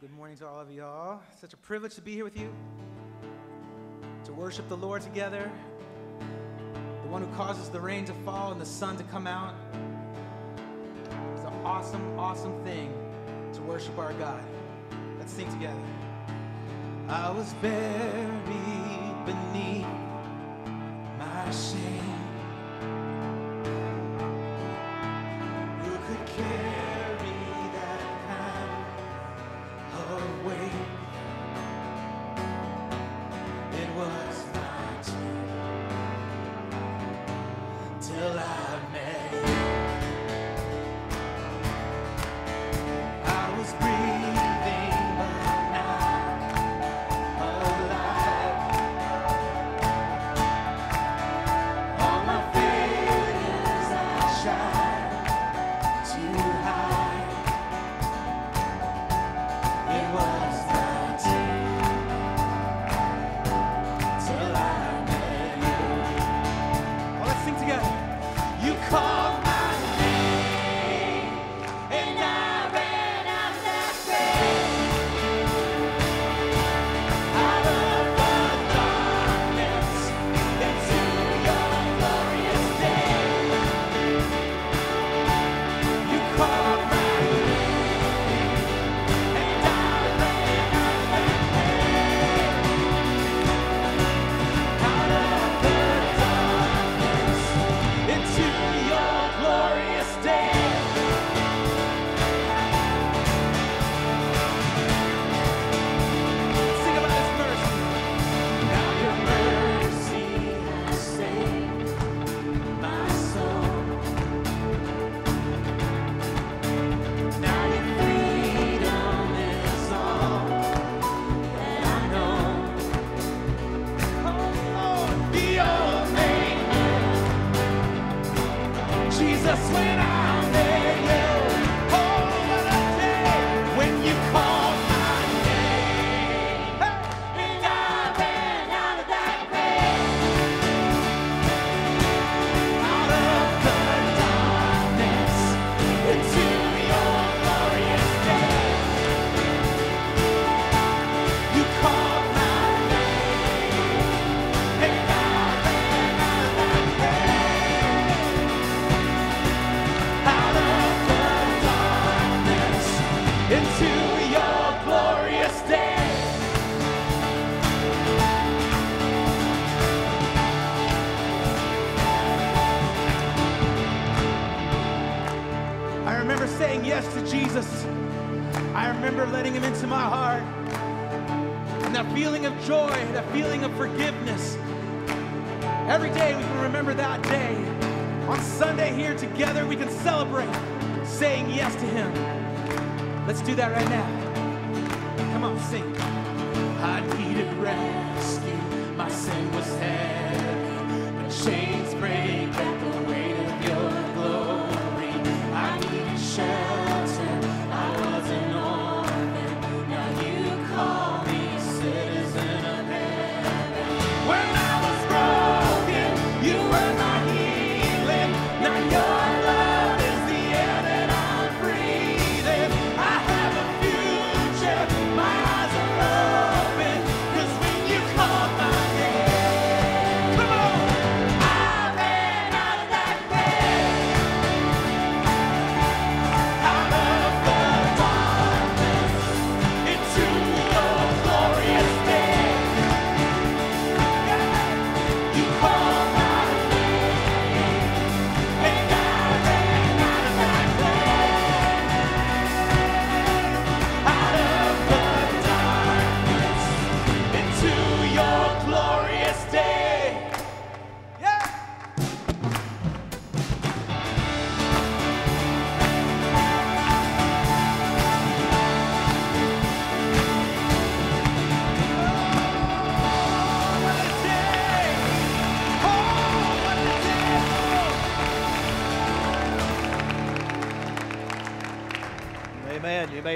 Good morning to all of y'all. Such a privilege to be here with you, to worship the Lord together, the one who causes the rain to fall and the sun to come out. It's an awesome, awesome thing to worship our God. Let's sing together. I was buried beneath my shame.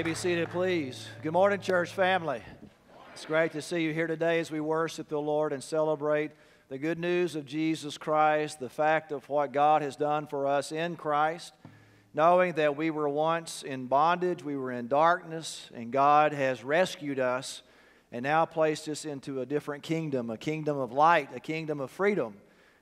be seated, please. Good morning, church family. It's great to see you here today as we worship the Lord and celebrate the good news of Jesus Christ, the fact of what God has done for us in Christ, knowing that we were once in bondage, we were in darkness, and God has rescued us and now placed us into a different kingdom, a kingdom of light, a kingdom of freedom,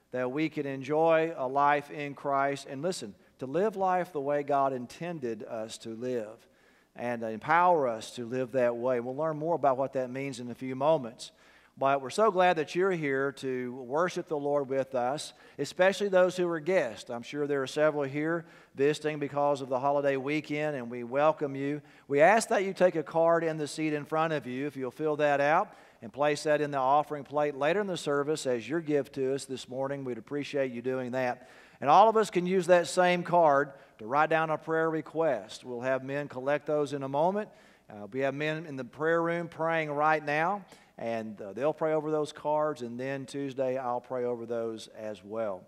that we can enjoy a life in Christ. And listen, to live life the way God intended us to live and empower us to live that way. We'll learn more about what that means in a few moments. But we're so glad that you're here to worship the Lord with us, especially those who are guests. I'm sure there are several here visiting because of the holiday weekend, and we welcome you. We ask that you take a card in the seat in front of you, if you'll fill that out, and place that in the offering plate later in the service as your gift to us this morning. We'd appreciate you doing that. And all of us can use that same card to write down a prayer request. We'll have men collect those in a moment. Uh, we have men in the prayer room praying right now and uh, they'll pray over those cards, and then Tuesday I'll pray over those as well.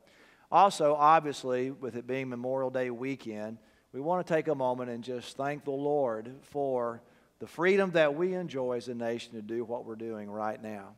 Also, obviously, with it being Memorial Day weekend, we want to take a moment and just thank the Lord for the freedom that we enjoy as a nation to do what we're doing right now.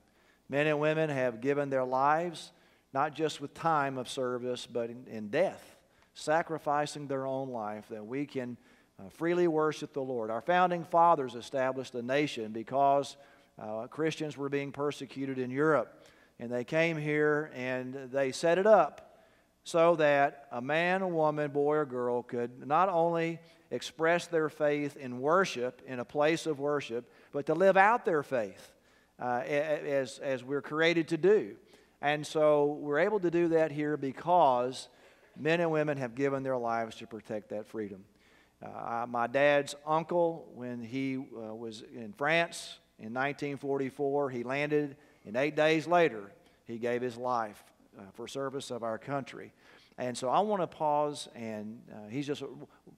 Men and women have given their lives, not just with time of service, but in, in death, sacrificing their own life that we can uh, freely worship the Lord. Our founding fathers established a nation because uh, Christians were being persecuted in Europe. And they came here and they set it up so that a man, a woman, boy, or girl could not only express their faith in worship, in a place of worship, but to live out their faith uh, as, as we're created to do. And so we're able to do that here because men and women have given their lives to protect that freedom. Uh, my dad's uncle, when he uh, was in France, in 1944. He landed, and eight days later, he gave his life uh, for service of our country. And so I want to pause, and uh, he's just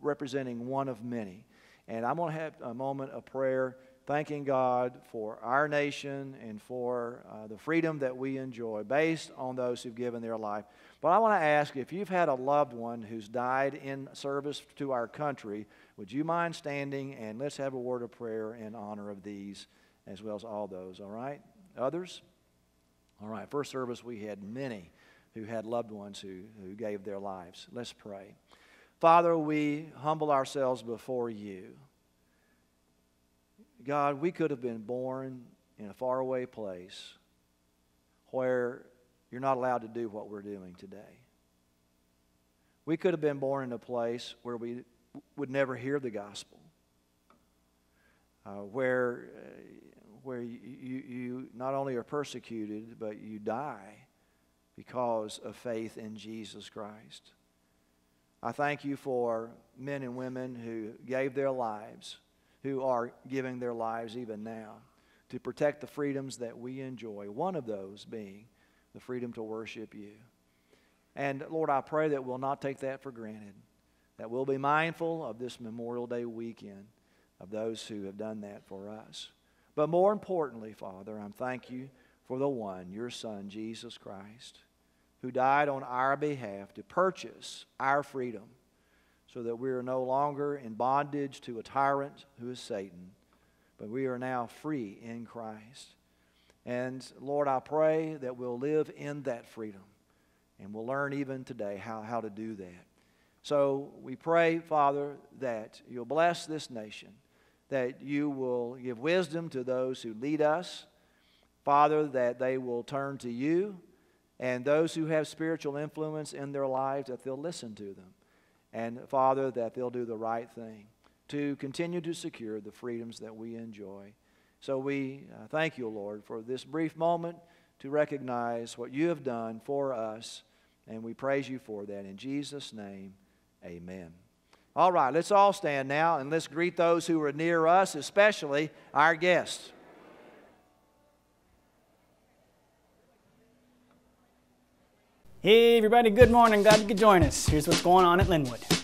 representing one of many. And I'm going to have a moment of prayer, thanking God for our nation and for uh, the freedom that we enjoy based on those who've given their life. But I want to ask if you've had a loved one who's died in service to our country, would you mind standing and let's have a word of prayer in honor of these as well as all those, all right? Others? All right, first service we had many who had loved ones who, who gave their lives. Let's pray. Father, we humble ourselves before you. God, we could have been born in a faraway place where you're not allowed to do what we're doing today. We could have been born in a place where we would never hear the gospel, uh, where uh, where you, you, you not only are persecuted, but you die because of faith in Jesus Christ. I thank you for men and women who gave their lives, who are giving their lives even now to protect the freedoms that we enjoy, one of those being the freedom to worship you. And Lord, I pray that we'll not take that for granted, that we'll be mindful of this Memorial Day weekend of those who have done that for us. But more importantly, Father, I'm thank you for the one, your Son, Jesus Christ, who died on our behalf to purchase our freedom so that we are no longer in bondage to a tyrant who is Satan, but we are now free in Christ. And Lord, I pray that we'll live in that freedom and we'll learn even today how, how to do that. So we pray, Father, that you'll bless this nation that you will give wisdom to those who lead us. Father, that they will turn to you, and those who have spiritual influence in their lives, that they'll listen to them. And Father, that they'll do the right thing to continue to secure the freedoms that we enjoy. So we uh, thank you, Lord, for this brief moment to recognize what you have done for us, and we praise you for that. In Jesus' name, amen. All right, let's all stand now and let's greet those who are near us, especially our guests. Hey, everybody, good morning. Glad you could join us. Here's what's going on at Lynwood.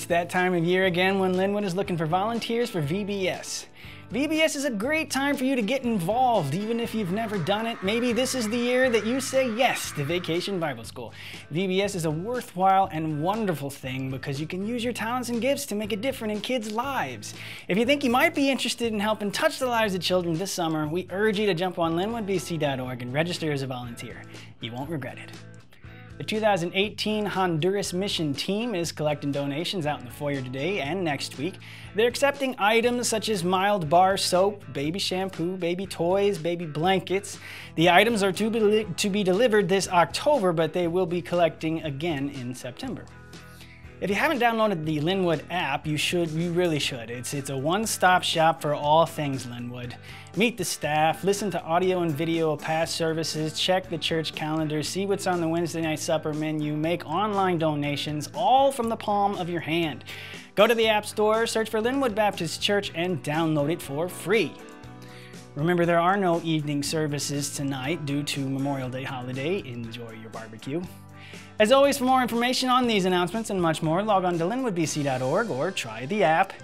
It's that time of year again when Lynwood is looking for volunteers for VBS. VBS is a great time for you to get involved, even if you've never done it. Maybe this is the year that you say yes to Vacation Bible School. VBS is a worthwhile and wonderful thing because you can use your talents and gifts to make a difference in kids' lives. If you think you might be interested in helping touch the lives of children this summer, we urge you to jump on lynwoodbc.org and register as a volunteer. You won't regret it. The 2018 Honduras Mission Team is collecting donations out in the foyer today and next week. They're accepting items such as mild bar soap, baby shampoo, baby toys, baby blankets. The items are to be, to be delivered this October, but they will be collecting again in September. If you haven't downloaded the Lynwood app, you should, you really should. It's, it's a one-stop shop for all things Lynwood. Meet the staff, listen to audio and video of past services, check the church calendar, see what's on the Wednesday night supper menu, make online donations, all from the palm of your hand. Go to the App Store, search for Lynwood Baptist Church, and download it for free. Remember, there are no evening services tonight due to Memorial Day holiday. Enjoy your barbecue. As always, for more information on these announcements and much more, log on to lynwoodbc.org or try the app.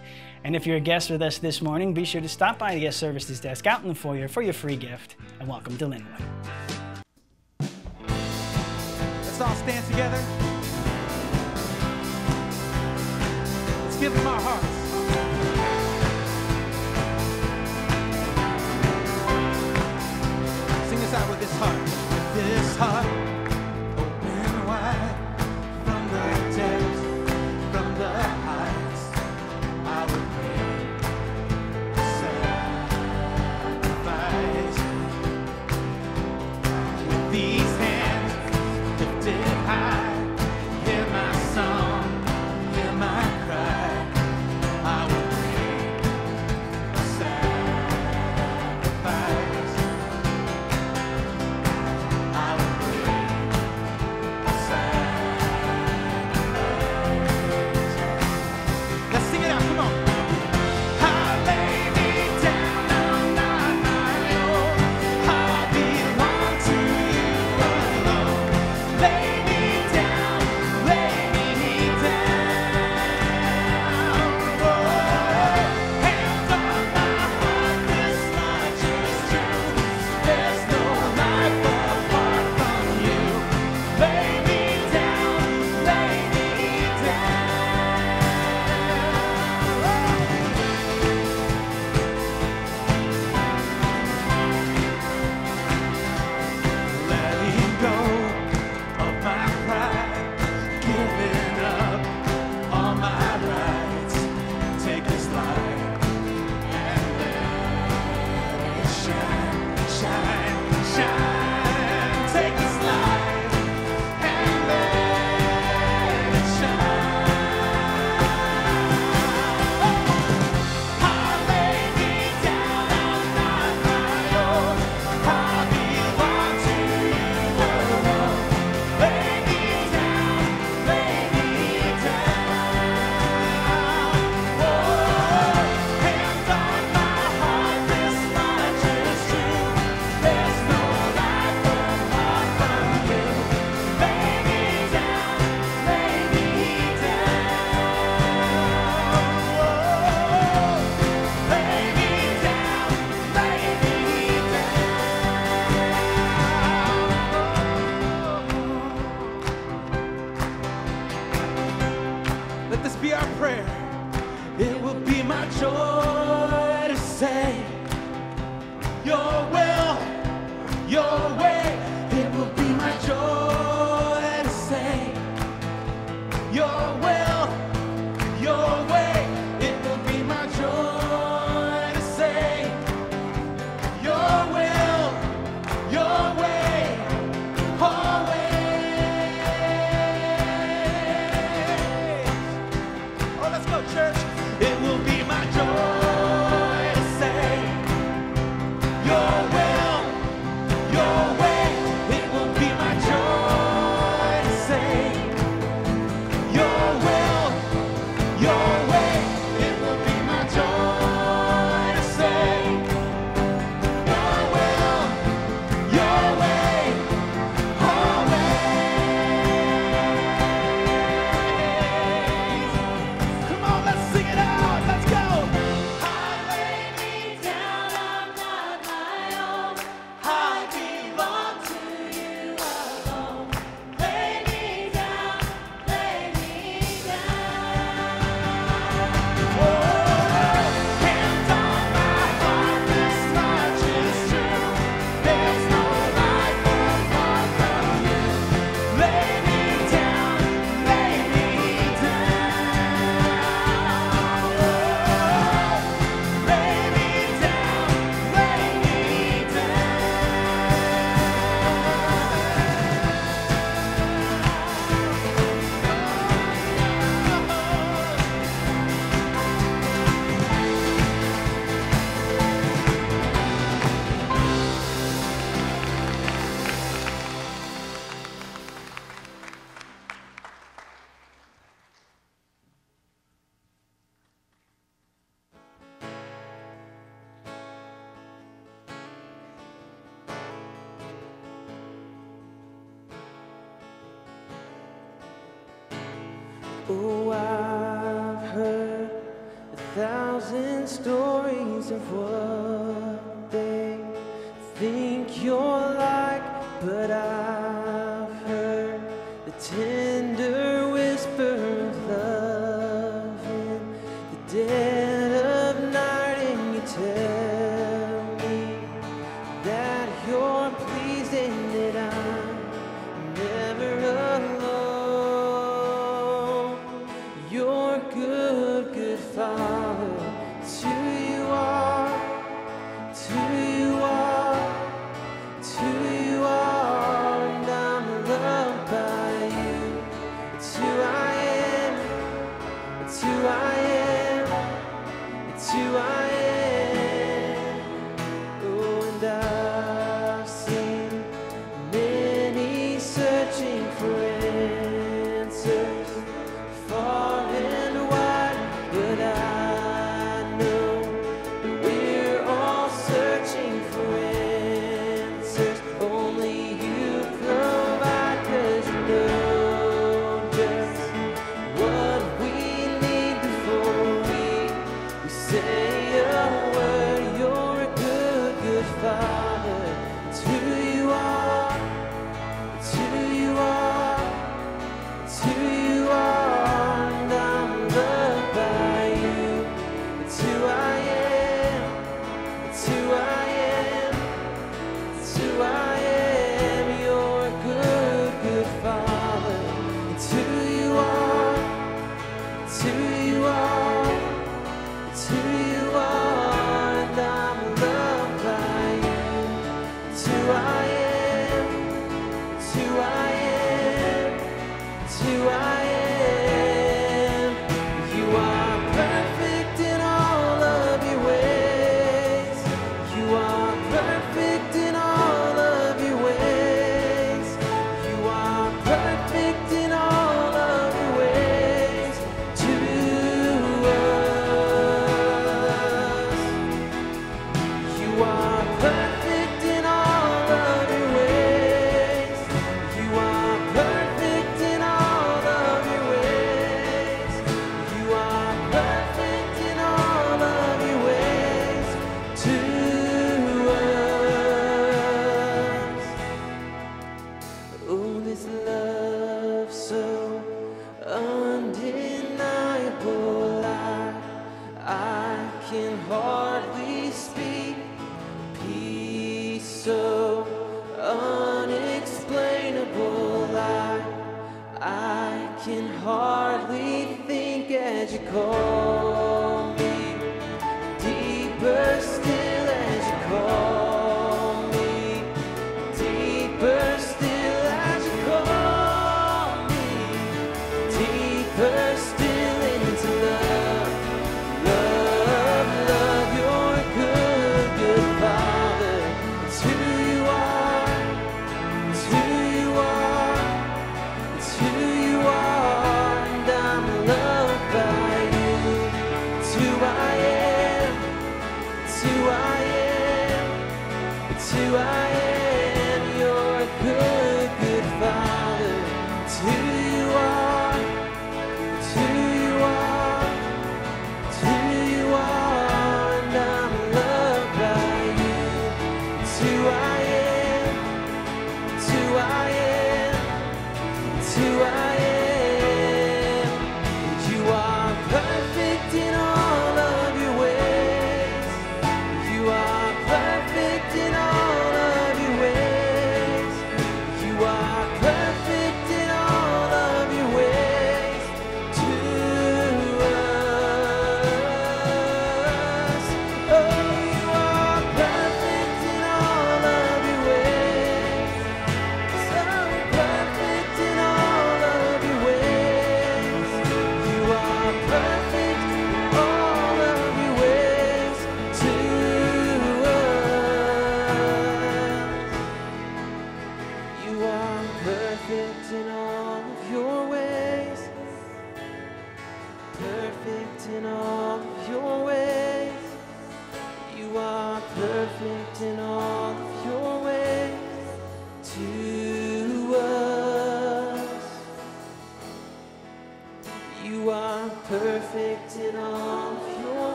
And if you're a guest with us this morning, be sure to stop by the guest services desk out in the foyer for your free gift. And welcome to Lynwood. Let's all stand together. Let's give him our hearts. Sing this out with this heart. With this heart.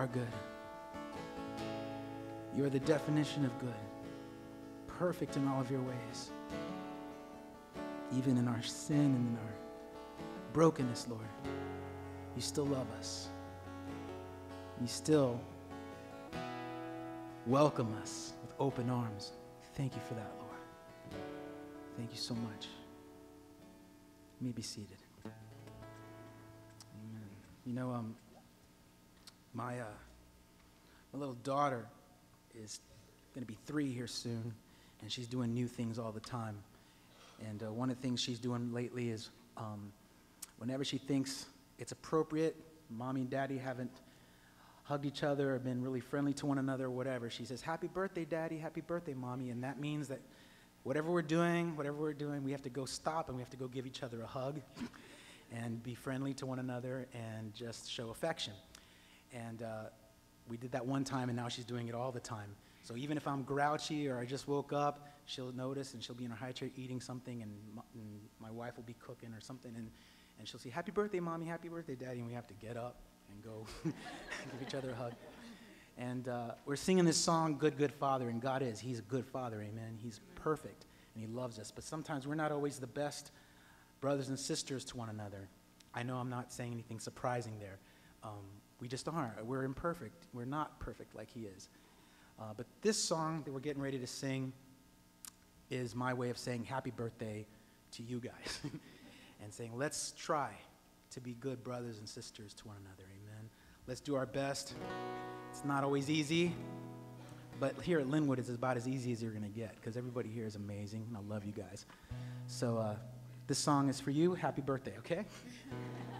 Are good. You are the definition of good, perfect in all of your ways. Even in our sin and in our brokenness, Lord, you still love us. You still welcome us with open arms. Thank you for that, Lord. Thank you so much. You may be seated. Amen. You know, um, my uh, my little daughter is going to be three here soon, and she's doing new things all the time. And uh, one of the things she's doing lately is um, whenever she thinks it's appropriate, mommy and daddy haven't hugged each other or been really friendly to one another or whatever, she says, Happy birthday, daddy, happy birthday, mommy. And that means that whatever we're doing, whatever we're doing, we have to go stop and we have to go give each other a hug and be friendly to one another and just show affection. And uh, we did that one time, and now she's doing it all the time. So even if I'm grouchy or I just woke up, she'll notice and she'll be in her high chair eating something, and, and my wife will be cooking or something, and, and she'll say, Happy birthday, mommy, happy birthday, daddy, and we have to get up and go give each other a hug. And uh, we're singing this song, Good, Good Father, and God is. He's a good father, amen. He's perfect, and He loves us. But sometimes we're not always the best brothers and sisters to one another. I know I'm not saying anything surprising there. Um, we just aren't. We're imperfect. We're not perfect like He is. Uh, but this song that we're getting ready to sing is my way of saying happy birthday to you guys and saying, let's try to be good brothers and sisters to one another. Amen. Let's do our best. It's not always easy, but here at Lynwood, it's about as easy as you're going to get because everybody here is amazing, and I love you guys. So, uh, this song is for you. Happy birthday, okay?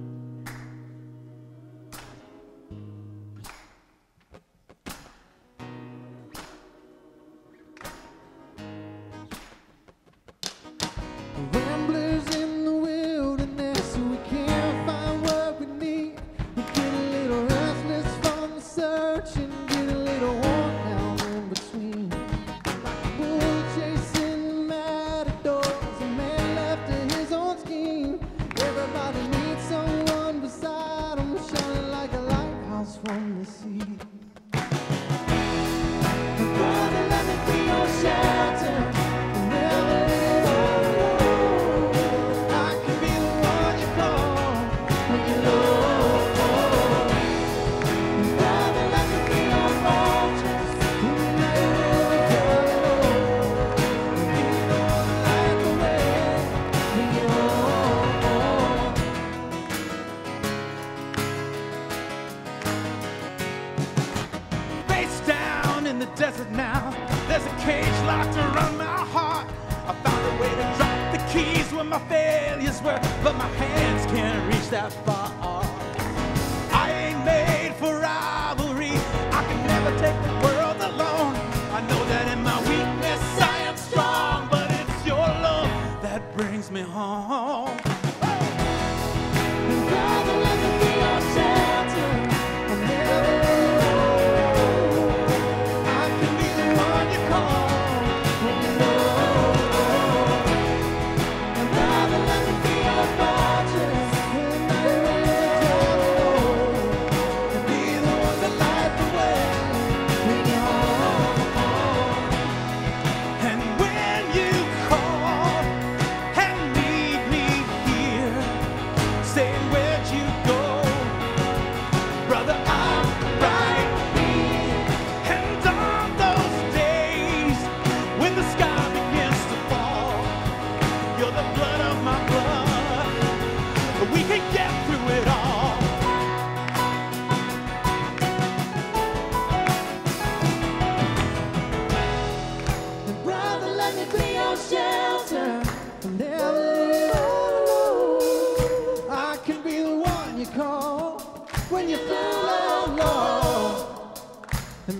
desert now. There's a cage locked around my heart. I found a way to drop the keys where my failures were, but my hands can't reach that far.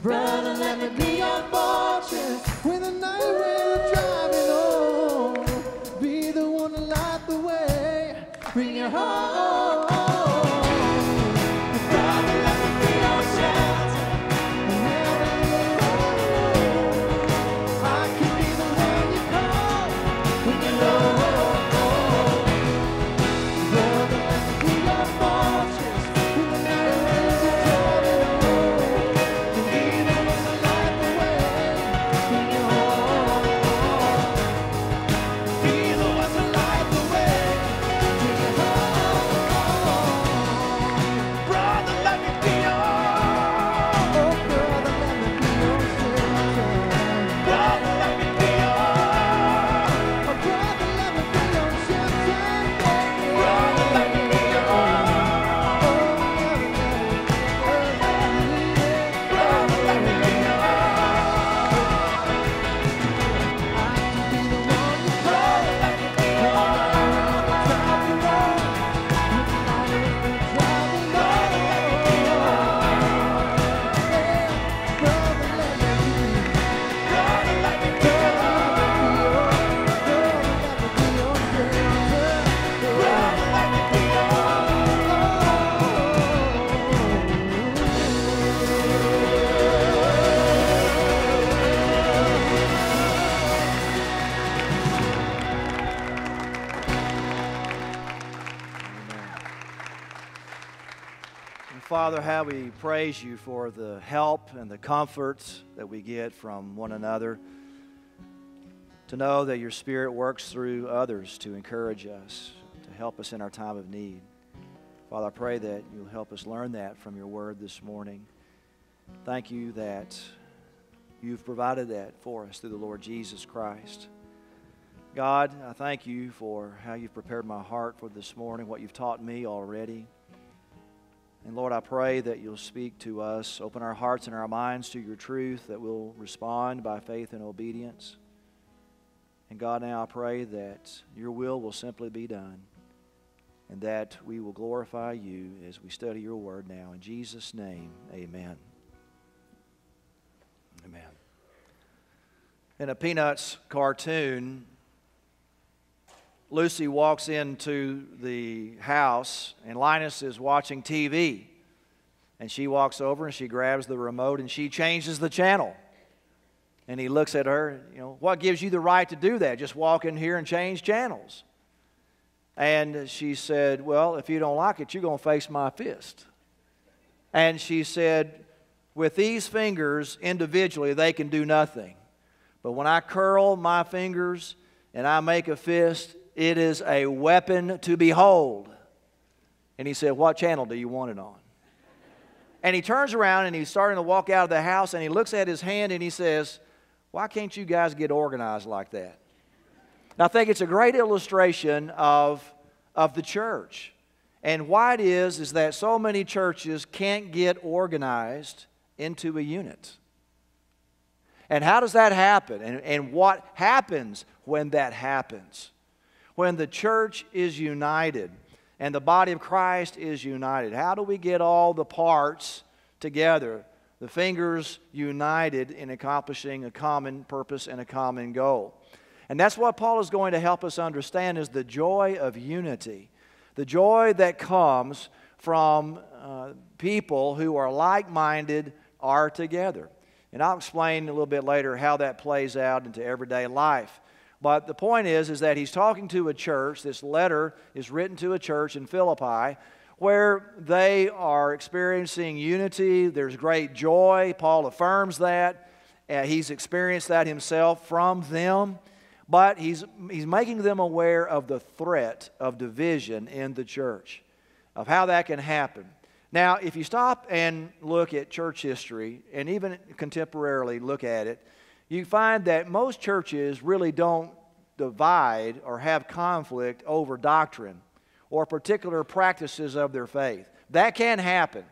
Brother, let me be your fortress. When the night we're driving on, be the one to light the way. Bring your home. Praise you for the help and the comforts that we get from one another. To know that your Spirit works through others to encourage us, to help us in our time of need. Father, I pray that you'll help us learn that from your word this morning. Thank you that you've provided that for us through the Lord Jesus Christ. God, I thank you for how you've prepared my heart for this morning, what you've taught me already. And Lord, I pray that you'll speak to us, open our hearts and our minds to your truth, that we'll respond by faith and obedience. And God, now I pray that your will will simply be done and that we will glorify you as we study your word now. In Jesus' name, amen. Amen. In a Peanuts cartoon, Lucy walks into the house and Linus is watching TV. And she walks over and she grabs the remote and she changes the channel. And he looks at her, you know, what gives you the right to do that? Just walk in here and change channels. And she said, Well, if you don't like it, you're going to face my fist. And she said, With these fingers individually, they can do nothing. But when I curl my fingers and I make a fist, it is a weapon to behold. And he said, What channel do you want it on? And he turns around and he's starting to walk out of the house and he looks at his hand and he says, Why can't you guys get organized like that? And I think it's a great illustration of, of the church. And why it is, is that so many churches can't get organized into a unit. And how does that happen? And, and what happens when that happens? When the church is united and the body of Christ is united. How do we get all the parts together, the fingers united in accomplishing a common purpose and a common goal? And that's what Paul is going to help us understand is the joy of unity. The joy that comes from uh, people who are like-minded are together. And I'll explain a little bit later how that plays out into everyday life. But the point is, is that he's talking to a church. This letter is written to a church in Philippi where they are experiencing unity. There's great joy. Paul affirms that. Uh, he's experienced that himself from them. But he's, he's making them aware of the threat of division in the church, of how that can happen. Now, if you stop and look at church history, and even contemporarily look at it, you find that most churches really don't divide or have conflict over doctrine or particular practices of their faith. That can happen,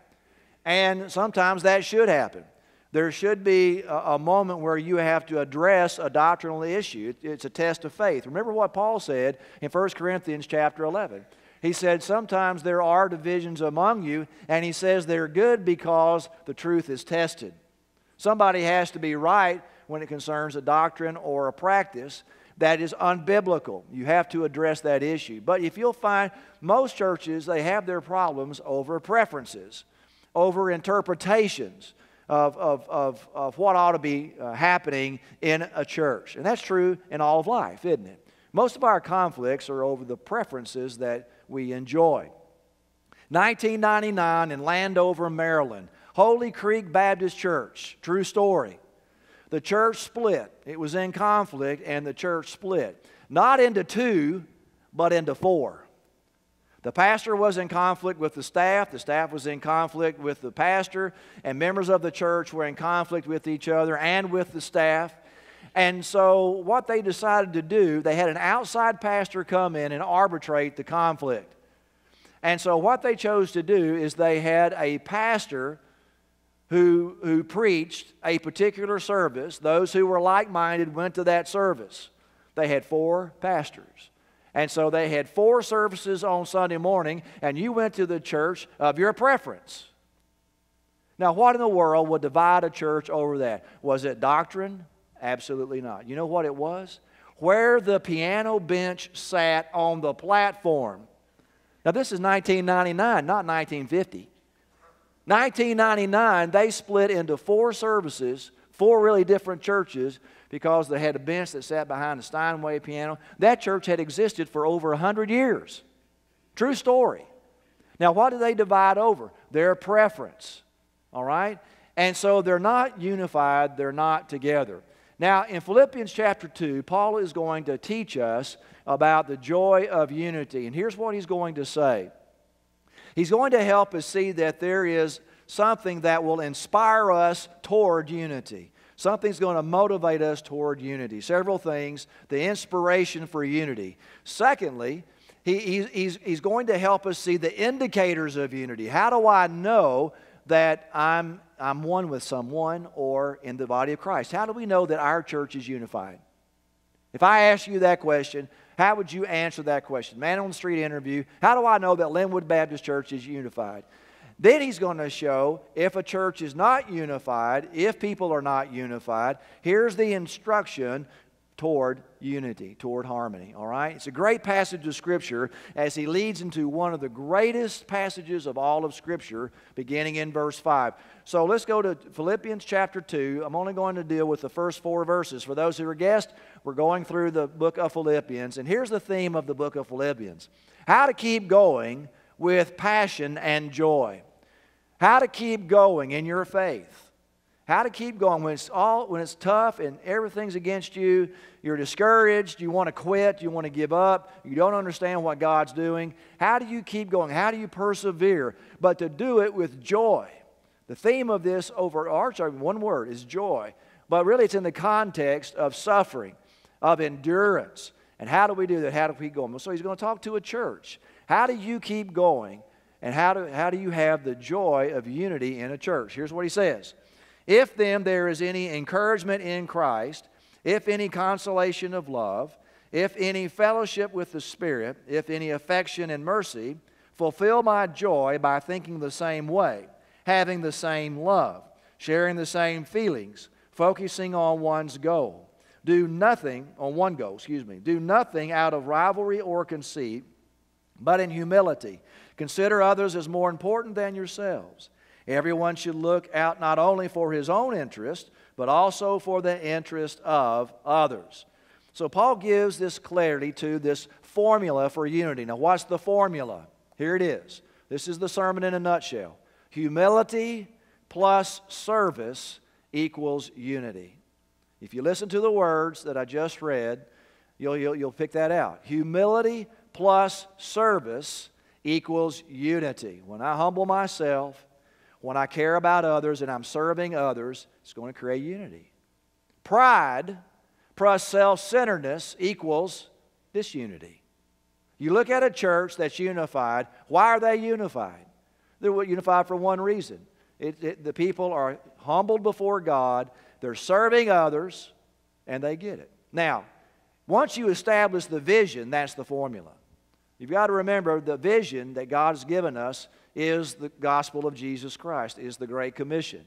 and sometimes that should happen. There should be a, moment where you have to address a doctrinal issue. It, it's a test of faith. Remember what Paul said in 1 Corinthians chapter 11. He said, Sometimes there are divisions among you, and he says they're good because the truth is tested. Somebody has to be right when it concerns a doctrine or a practice that is unbiblical. You have to address that issue. But if you'll find most churches, they have their problems over preferences, over interpretations of, of, of, of what ought to be uh, happening in a church. And that's true in all of life, isn't it? Most of our conflicts are over the preferences that we enjoy. 1999 in Landover, Maryland, Holy Creek Baptist Church, true story. The church split. It was in conflict, and the church split. Not into two, but into four. The pastor was in conflict with the staff, the staff was in conflict with the pastor, and members of the church were in conflict with each other and with the staff. And so, what they decided to do, they had an outside pastor come in and arbitrate the conflict. And so, what they chose to do is they had a pastor who, who preached a particular service. Those who were like minded went to that service. They had four pastors. And so they had four services on Sunday morning, and you went to the church of your preference. Now, what in the world would divide a church over that? Was it doctrine? Absolutely not. You know what it was? Where the piano bench sat on the platform. Now, this is 1999, not 1950. 1999, they split into four services, four really different churches, because they had a bench that sat behind the Steinway piano. That church had existed for over 100 years. True story. Now, what do they divide over? Their preference. All right? And so they're not unified, they're not together. Now, in Philippians chapter 2, Paul is going to teach us about the joy of unity. And here's what he's going to say He's going to help us see that there is something that will inspire us toward unity. Something's going to motivate us toward unity. Several things, the inspiration for unity. Secondly, he, he's, he's going to help us see the indicators of unity. How do I know that I'm, I'm one with someone or in the body of Christ? How do we know that our church is unified? If I ask you that question, how would you answer that question? Man on the street interview, how do I know that Lynwood Baptist Church is unified? Then he's going to show if a church is not unified, if people are not unified, here's the instruction toward unity, toward harmony. All right? It's a great passage of Scripture as he leads into one of the greatest passages of all of Scripture, beginning in verse 5. So let's go to Philippians chapter 2. I'm only going to deal with the first four verses. For those who are guests, we're going through the book of Philippians. And here's the theme of the book of Philippians. How to keep going with passion and joy. How to keep going in your faith. How to keep going when it's all when it's tough and everything's against you you're discouraged you want to quit you want to give up you don't understand what god's doing. How do you keep going? How do you persevere? But to do it with joy. The theme of this overarching one word is joy. But really it's in the context of suffering of endurance. And how do we do that? How do we going? So he's going to talk to a church. How do you keep going? And how do, how do you have the joy of unity in a church? Here's what he says. If then there is any encouragement in Christ, if any consolation of love, if any fellowship with the Spirit, if any affection and mercy, fulfill my joy by thinking the same way, having the same love, sharing the same feelings, focusing on one's goal. Do nothing, on one goal, excuse me, do nothing out of rivalry or conceit, but in humility. Consider others as more important than yourselves. Everyone should look out not only for his own interest, but also for the interest of others. So, Paul gives this clarity to this formula for unity. Now, what's the formula? Here it is. This is the sermon in a nutshell humility plus service equals unity. If you listen to the words that I just read, you'll, you'll, you'll pick that out. Humility plus service equals unity. When I humble myself, when I care about others and I'm serving others, it's going to create unity. Pride plus self centeredness equals disunity. You look at a church that's unified, why are they unified? They're unified for one reason it, it, the people are humbled before God, they're serving others, and they get it. Now, once you establish the vision, that's the formula. You've got to remember the vision that God has given us is the gospel of Jesus Christ, is the Great Commission.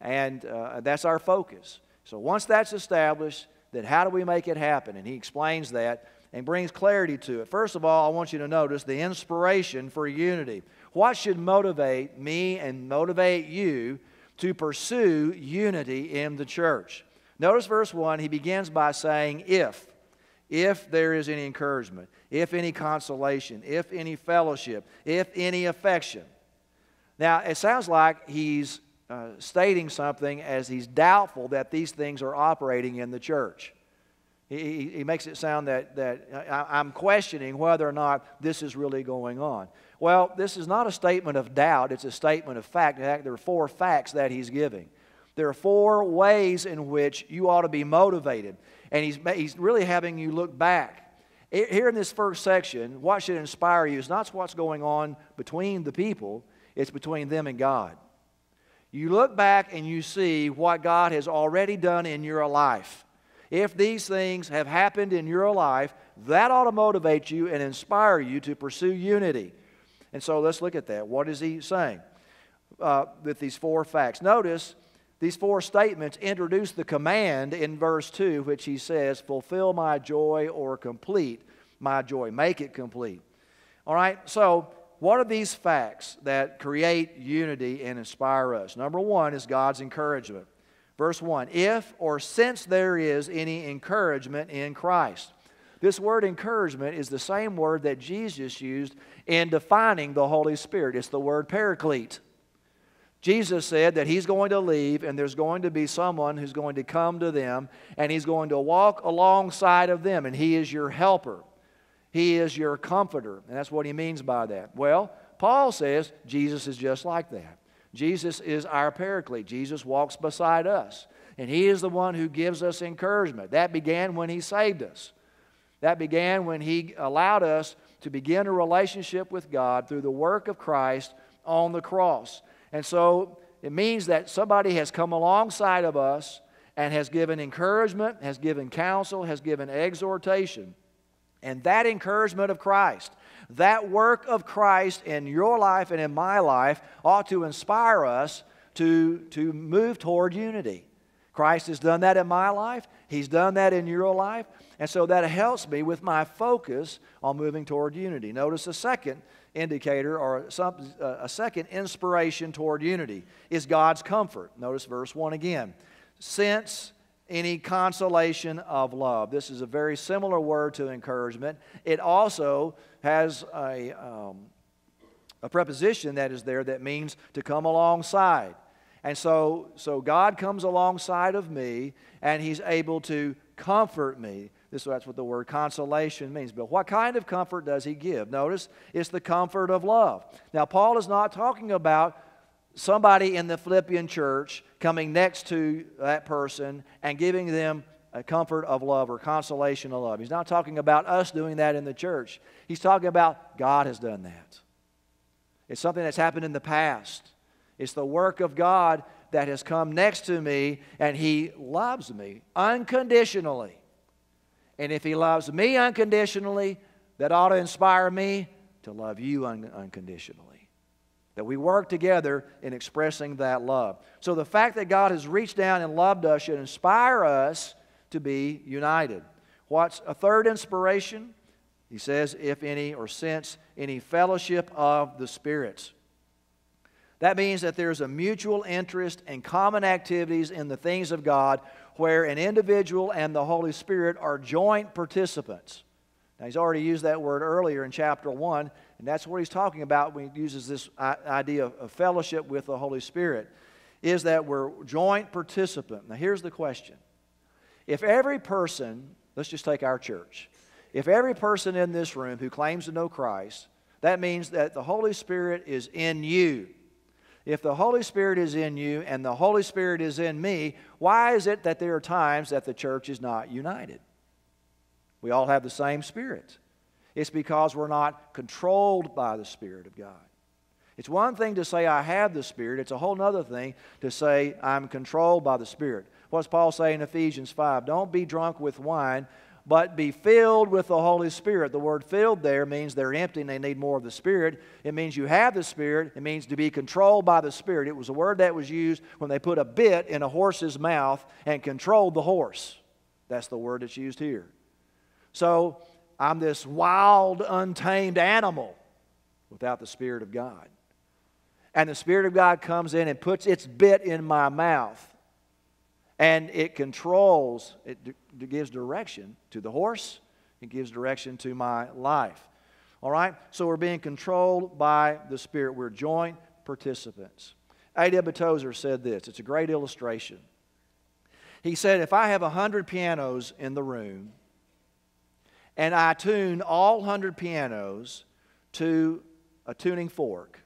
And uh, that's our focus. So once that's established, then how do we make it happen? And he explains that and brings clarity to it. First of all, I want you to notice the inspiration for unity. What should motivate me and motivate you to pursue unity in the church? Notice verse 1, he begins by saying, if. If there is any encouragement, if any consolation, if any fellowship, if any affection. Now, it sounds like he's uh, stating something as he's doubtful that these things are operating in the church. He, he, makes it sound that, that I, I'm questioning whether or not this is really going on. Well, this is not a statement of doubt, it's a statement of fact. In fact, there are four facts that he's giving. There are four ways in which you ought to be motivated. And he's, he's really having you look back. Here in this first section, what should inspire you is not what's going on between the people, it's between them and God. You look back and you see what God has already done in your life. If these things have happened in your life, that ought to motivate you and inspire you to pursue unity. And so let's look at that. What is he saying uh, with these four facts? Notice these four statements introduce the command in verse 2, which he says, Fulfill my joy or complete my joy. Make it complete. All right, so what are these facts that create unity and inspire us? Number one is God's encouragement. Verse 1 If or since there is any encouragement in Christ. This word encouragement is the same word that Jesus used in defining the Holy Spirit. It's the word paraclete. Jesus said that he's going to leave and there's going to be someone who's going to come to them and he's going to walk alongside of them and he is your helper. He is your comforter. And that's what he means by that. Well, Paul says Jesus is just like that. Jesus is our paraclete. Jesus walks beside us. And he is the one who gives us encouragement. That began when he saved us. That began when he allowed us to begin a relationship with God through the work of Christ on the cross. And so it means that somebody has come alongside of us and has given encouragement, has given counsel, has given exhortation. And that encouragement of Christ, that work of Christ in your life and in my life ought to inspire us to, to move toward unity. Christ has done that in my life, He's done that in your life, and so that helps me with my focus on moving toward unity. Notice a second indicator or some, uh, a second inspiration toward unity is God's comfort. Notice verse 1 again. Since any consolation of love. This is a very similar word to encouragement. It also has a, um, a preposition that is there that means to come alongside. And so, so God comes alongside of me and He's able to comfort me. This, that's what the word consolation means. But what kind of comfort does he give? Notice it's the comfort of love. Now, Paul is not talking about somebody in the Philippian church coming next to that person and giving them a comfort of love or consolation of love. He's not talking about us doing that in the church. He's talking about God has done that. It's something that's happened in the past. It's the work of God that has come next to me, and He loves me unconditionally. And if He loves me unconditionally, that ought to inspire me to love you un- unconditionally. That we work together in expressing that love. So the fact that God has reached down and loved us should inspire us to be united. What's a third inspiration? He says, if any, or since any fellowship of the spirits. That means that there's a mutual interest and common activities in the things of God where an individual and the Holy Spirit are joint participants. Now, he's already used that word earlier in chapter 1, and that's what he's talking about when he uses this idea of fellowship with the Holy Spirit, is that we're joint participant. Now, here's the question. If every person, let's just take our church, if every person in this room who claims to know Christ, that means that the Holy Spirit is in you. If the Holy Spirit is in you and the Holy Spirit is in me, why is it that there are times that the church is not united? We all have the same Spirit. It's because we're not controlled by the Spirit of God. It's one thing to say, I have the Spirit. It's a whole other thing to say, I'm controlled by the Spirit. What's Paul say in Ephesians 5? Don't be drunk with wine, but be filled with the Holy Spirit. The word filled there means they're empty and they need more of the Spirit. It means you have the Spirit. It means to be controlled by the Spirit. It was a word that was used when they put a bit in a horse's mouth and controlled the horse. That's the word that's used here. So I'm this wild, untamed animal without the Spirit of God. And the Spirit of God comes in and puts its bit in my mouth and it controls, it, d- gives direction to the horse, it gives direction to my life. All right? So we're being controlled by the Spirit. We're joint participants. A.W. Tozer said this it's a great illustration. He said, If I have a 100 pianos in the room, and I tune all 100 pianos to a tuning fork,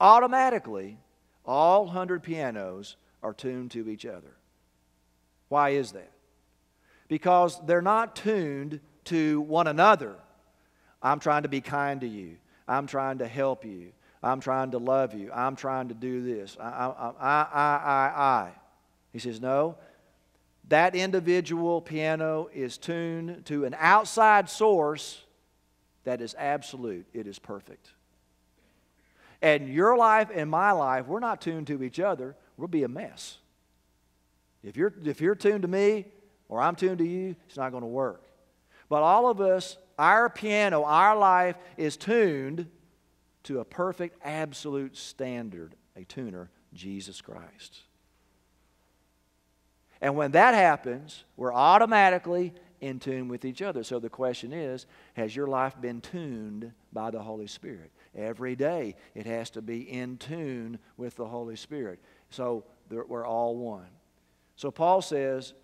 automatically, all 100 pianos are tuned to each other. Why is that? Because they're not tuned to one another. I'm trying to be kind to you. I'm trying to help you. I'm trying to love you. I'm trying to do this. I, I, I, I, I. He says, No. That individual piano is tuned to an outside source that is absolute, it is perfect. And your life and my life, we're not tuned to each other we'll be a mess. If you're, if you're tuned to me or I'm tuned to you, it's not going to work. But all of us, our piano, our life is tuned to a perfect, absolute standard, a tuner, Jesus Christ. And when that happens, we're automatically in tune with each other. So the question is Has your life been tuned by the Holy Spirit? Every day it has to be in tune with the Holy Spirit. So we're all one. So Paul says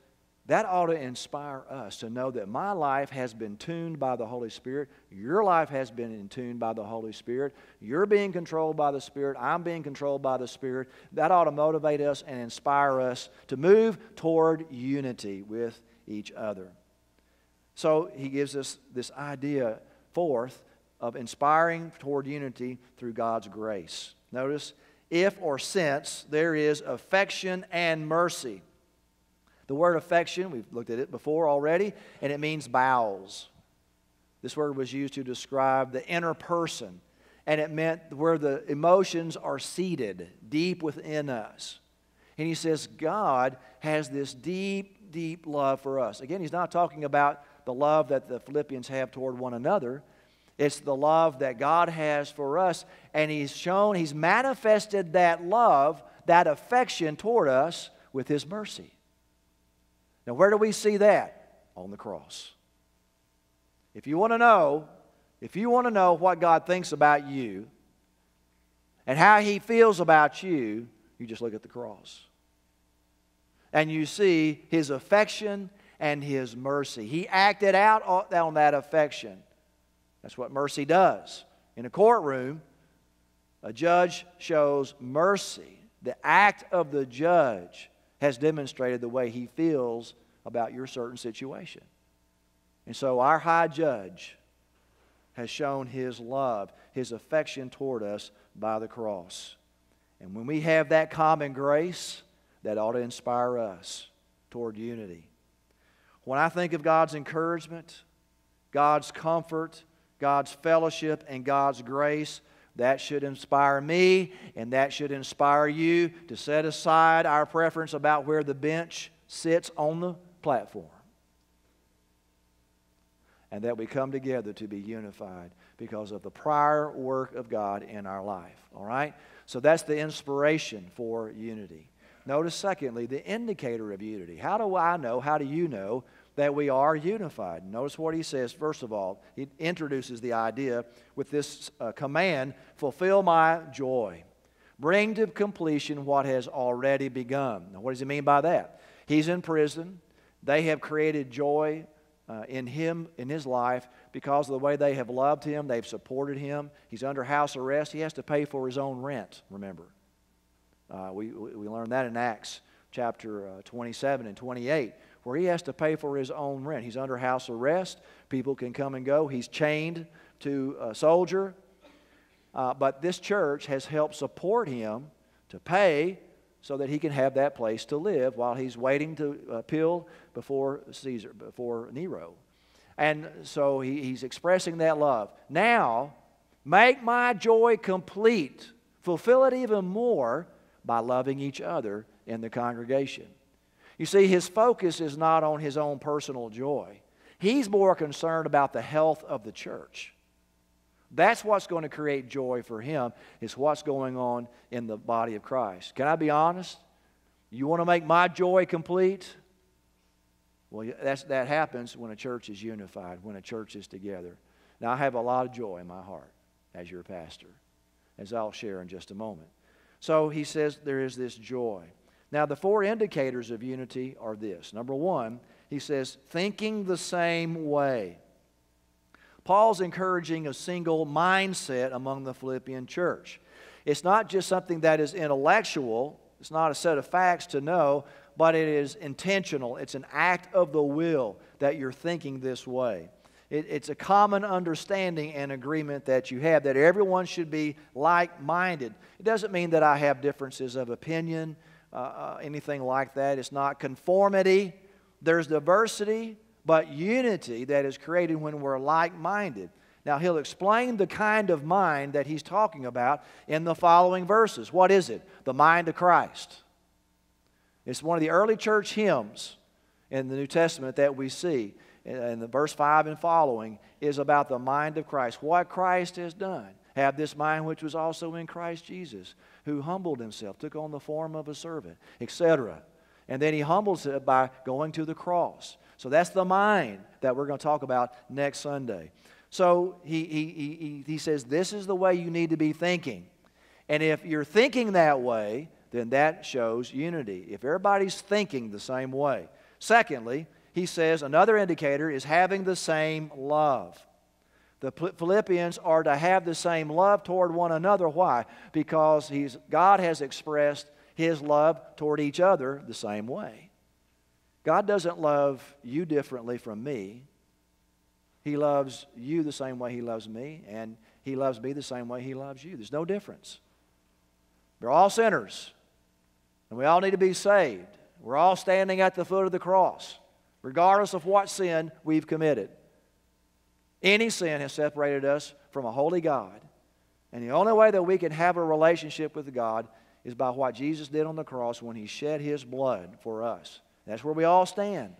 that ought to inspire us to know that my life has been tuned by the Holy Spirit. Your life has been in tuned by the Holy Spirit. You're being controlled by the Spirit. I'm being controlled by the Spirit. That ought to motivate us and inspire us to move toward unity with each other. So he gives us this idea, fourth, of inspiring toward unity through God's grace. Notice if or since there is affection and mercy. The word affection, we've looked at it before already, and it means bowels. This word was used to describe the inner person, and it meant where the emotions are seated deep within us. And he says, God has this deep, deep love for us. Again, he's not talking about the love that the Philippians have toward one another. It's the love that God has for us. And He's shown, He's manifested that love, that affection toward us with His mercy. Now, where do we see that? On the cross. If you want to know, if you want to know what God thinks about you and how He feels about you, you just look at the cross. And you see His affection and His mercy. He acted out on that affection. That's what mercy does. In a courtroom, a judge shows mercy. The act of the judge has demonstrated the way he feels about your certain situation. And so our high judge has shown his love, his affection toward us by the cross. And when we have that common grace, that ought to inspire us toward unity. When I think of God's encouragement, God's comfort, God's fellowship and God's grace. That should inspire me and that should inspire you to set aside our preference about where the bench sits on the platform. And that we come together to be unified because of the prior work of God in our life. All right? So that's the inspiration for unity. Notice, secondly, the indicator of unity. How do I know? How do you know that we are unified. Notice what he says. First of all, he introduces the idea with this uh, command fulfill my joy. Bring to completion what has already begun. Now, what does he mean by that? He's in prison. They have created joy uh, in him, in his life, because of the way they have loved him, they've supported him. He's under house arrest. He has to pay for his own rent, remember. Uh, we, we learned that in Acts chapter uh, 27 and 28 where he has to pay for his own rent. He's under house arrest. People can come and go. He's chained to a soldier. Uh, but this church has helped support him to pay so that he can have that place to live while he's waiting to appeal before Caesar, before Nero. And so he, he's expressing that love. Now, make my joy complete, fulfill it even more by loving each other in the congregation. You see, his focus is not on his own personal joy, he's more concerned about the health of the church. That's what's going to create joy for him, is what's going on in the body of Christ. Can I be honest? You want to make my joy complete? Well, that's, that happens when a church is unified, when a church is together. Now, I have a lot of joy in my heart as your pastor, as I'll share in just a moment. So he says there is this joy. Now, the four indicators of unity are this. Number one, he says, thinking the same way. Paul's encouraging a single mindset among the Philippian church. It's not just something that is intellectual, it's not a set of facts to know, but it is intentional. It's an act of the will that you're thinking this way. It, it's a common understanding and agreement that you have that everyone should be like minded. It doesn't mean that I have differences of opinion, uh, anything like that. It's not conformity. There's diversity, but unity that is created when we're like minded. Now, he'll explain the kind of mind that he's talking about in the following verses. What is it? The mind of Christ. It's one of the early church hymns in the New Testament that we see. In the verse 5 and following is about the mind of Christ. What Christ has done. Have this mind which was also in Christ Jesus, who humbled himself, took on the form of a servant, etc. And then he humbles it by going to the cross. So that's the mind that we're going to talk about next Sunday. So he, he, he, he says, This is the way you need to be thinking. And if you're thinking that way, then that shows unity. If everybody's thinking the same way. Secondly, he says another indicator is having the same love. The Philippians are to have the same love toward one another. Why? Because he's, God has expressed his love toward each other the same way. God doesn't love you differently from me. He loves you the same way He loves me, and He loves me the same way He loves you. There's no difference. We're all sinners, and we all need to be saved. We're all standing at the foot of the cross, regardless of what sin we've committed. Any sin has separated us from a holy God, and the only way that we can have a relationship with God is by what Jesus did on the cross when He shed His blood for us. That's where we all stand.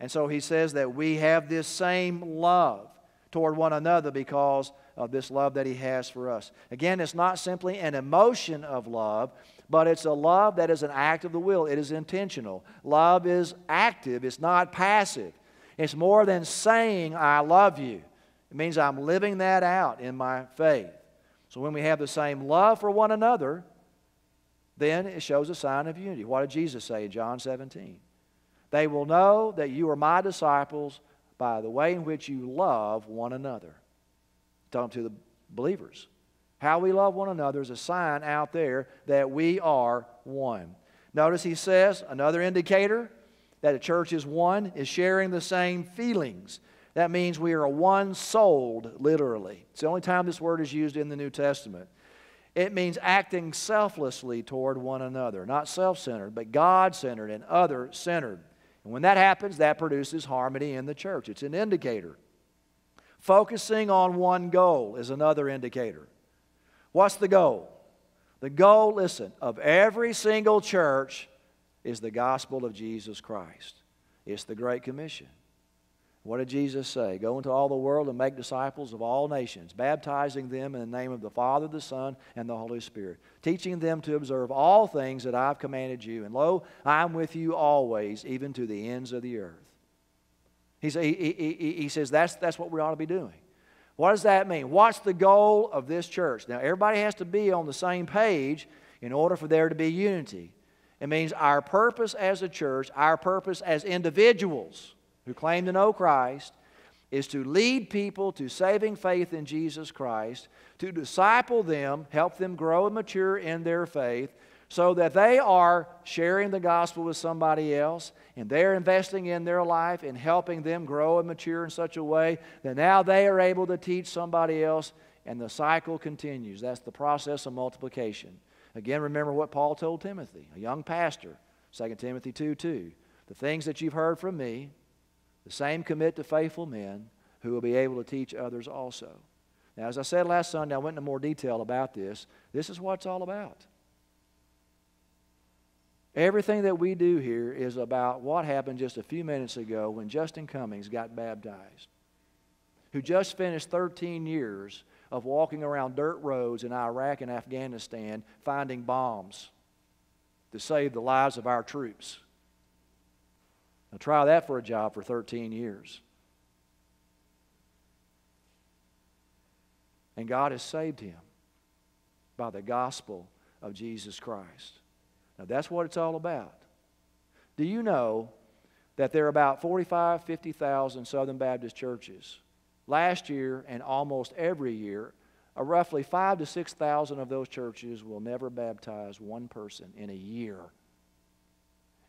And so he says that we have this same love toward one another because of this love that he has for us. Again, it's not simply an emotion of love, but it's a love that is an act of the will. It is intentional. Love is active, it's not passive. It's more than saying, I love you. It means I'm living that out in my faith. So when we have the same love for one another, then it shows a sign of unity. What did Jesus say in John 17? They will know that you are my disciples by the way in which you love one another. Talking to the believers. How we love one another is a sign out there that we are one. Notice he says another indicator that a church is one is sharing the same feelings. That means we are a one souled, literally. It's the only time this word is used in the New Testament. It means acting selflessly toward one another, not self centered, but God centered and other centered. And when that happens, that produces harmony in the church. It's an indicator. Focusing on one goal is another indicator. What's the goal? The goal, listen, of every single church is the gospel of Jesus Christ. It's the Great Commission. What did Jesus say? Go into all the world and make disciples of all nations, baptizing them in the name of the Father, the Son, and the Holy Spirit, teaching them to observe all things that I've commanded you. And lo, I'm with you always, even to the ends of the earth. He, he, he, he says that's, that's what we ought to be doing. What does that mean? What's the goal of this church? Now, everybody has to be on the same page in order for there to be unity. It means our purpose as a church, our purpose as individuals who claim to know Christ is to lead people to saving faith in Jesus Christ, to disciple them, help them grow and mature in their faith, so that they are sharing the gospel with somebody else and they're investing in their life and helping them grow and mature in such a way that now they are able to teach somebody else and the cycle continues. That's the process of multiplication. Again, remember what Paul told Timothy, a young pastor, 2 Timothy 2 2. The things that you've heard from me, the same commit to faithful men who will be able to teach others also. Now, as I said last Sunday, I went into more detail about this. This is what it's all about. Everything that we do here is about what happened just a few minutes ago when Justin Cummings got baptized, who just finished 13 years of walking around dirt roads in Iraq and Afghanistan finding bombs to save the lives of our troops. Now, try that for a job for 13 years. And God has saved him by the gospel of Jesus Christ. Now, that's what it's all about. Do you know that there are about 45, 50,000 Southern Baptist churches? Last year and almost every year, uh, roughly five to 6,000 of those churches will never baptize one person in a year.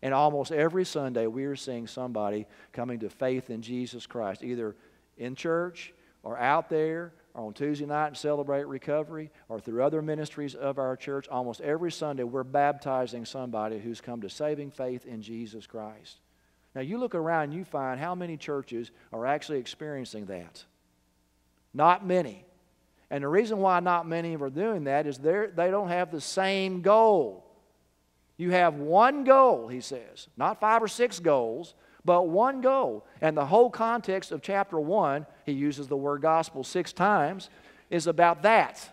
And almost every Sunday, we are seeing somebody coming to faith in Jesus Christ, either in church or out there or on Tuesday night and celebrate recovery, or through other ministries of our church, almost every Sunday we're baptizing somebody who's come to saving faith in Jesus Christ. Now, you look around you find how many churches are actually experiencing that. Not many. And the reason why not many are doing that is they don't have the same goal. You have one goal, he says, not five or six goals, but one goal. And the whole context of chapter 1, he uses the word gospel six times, is about that.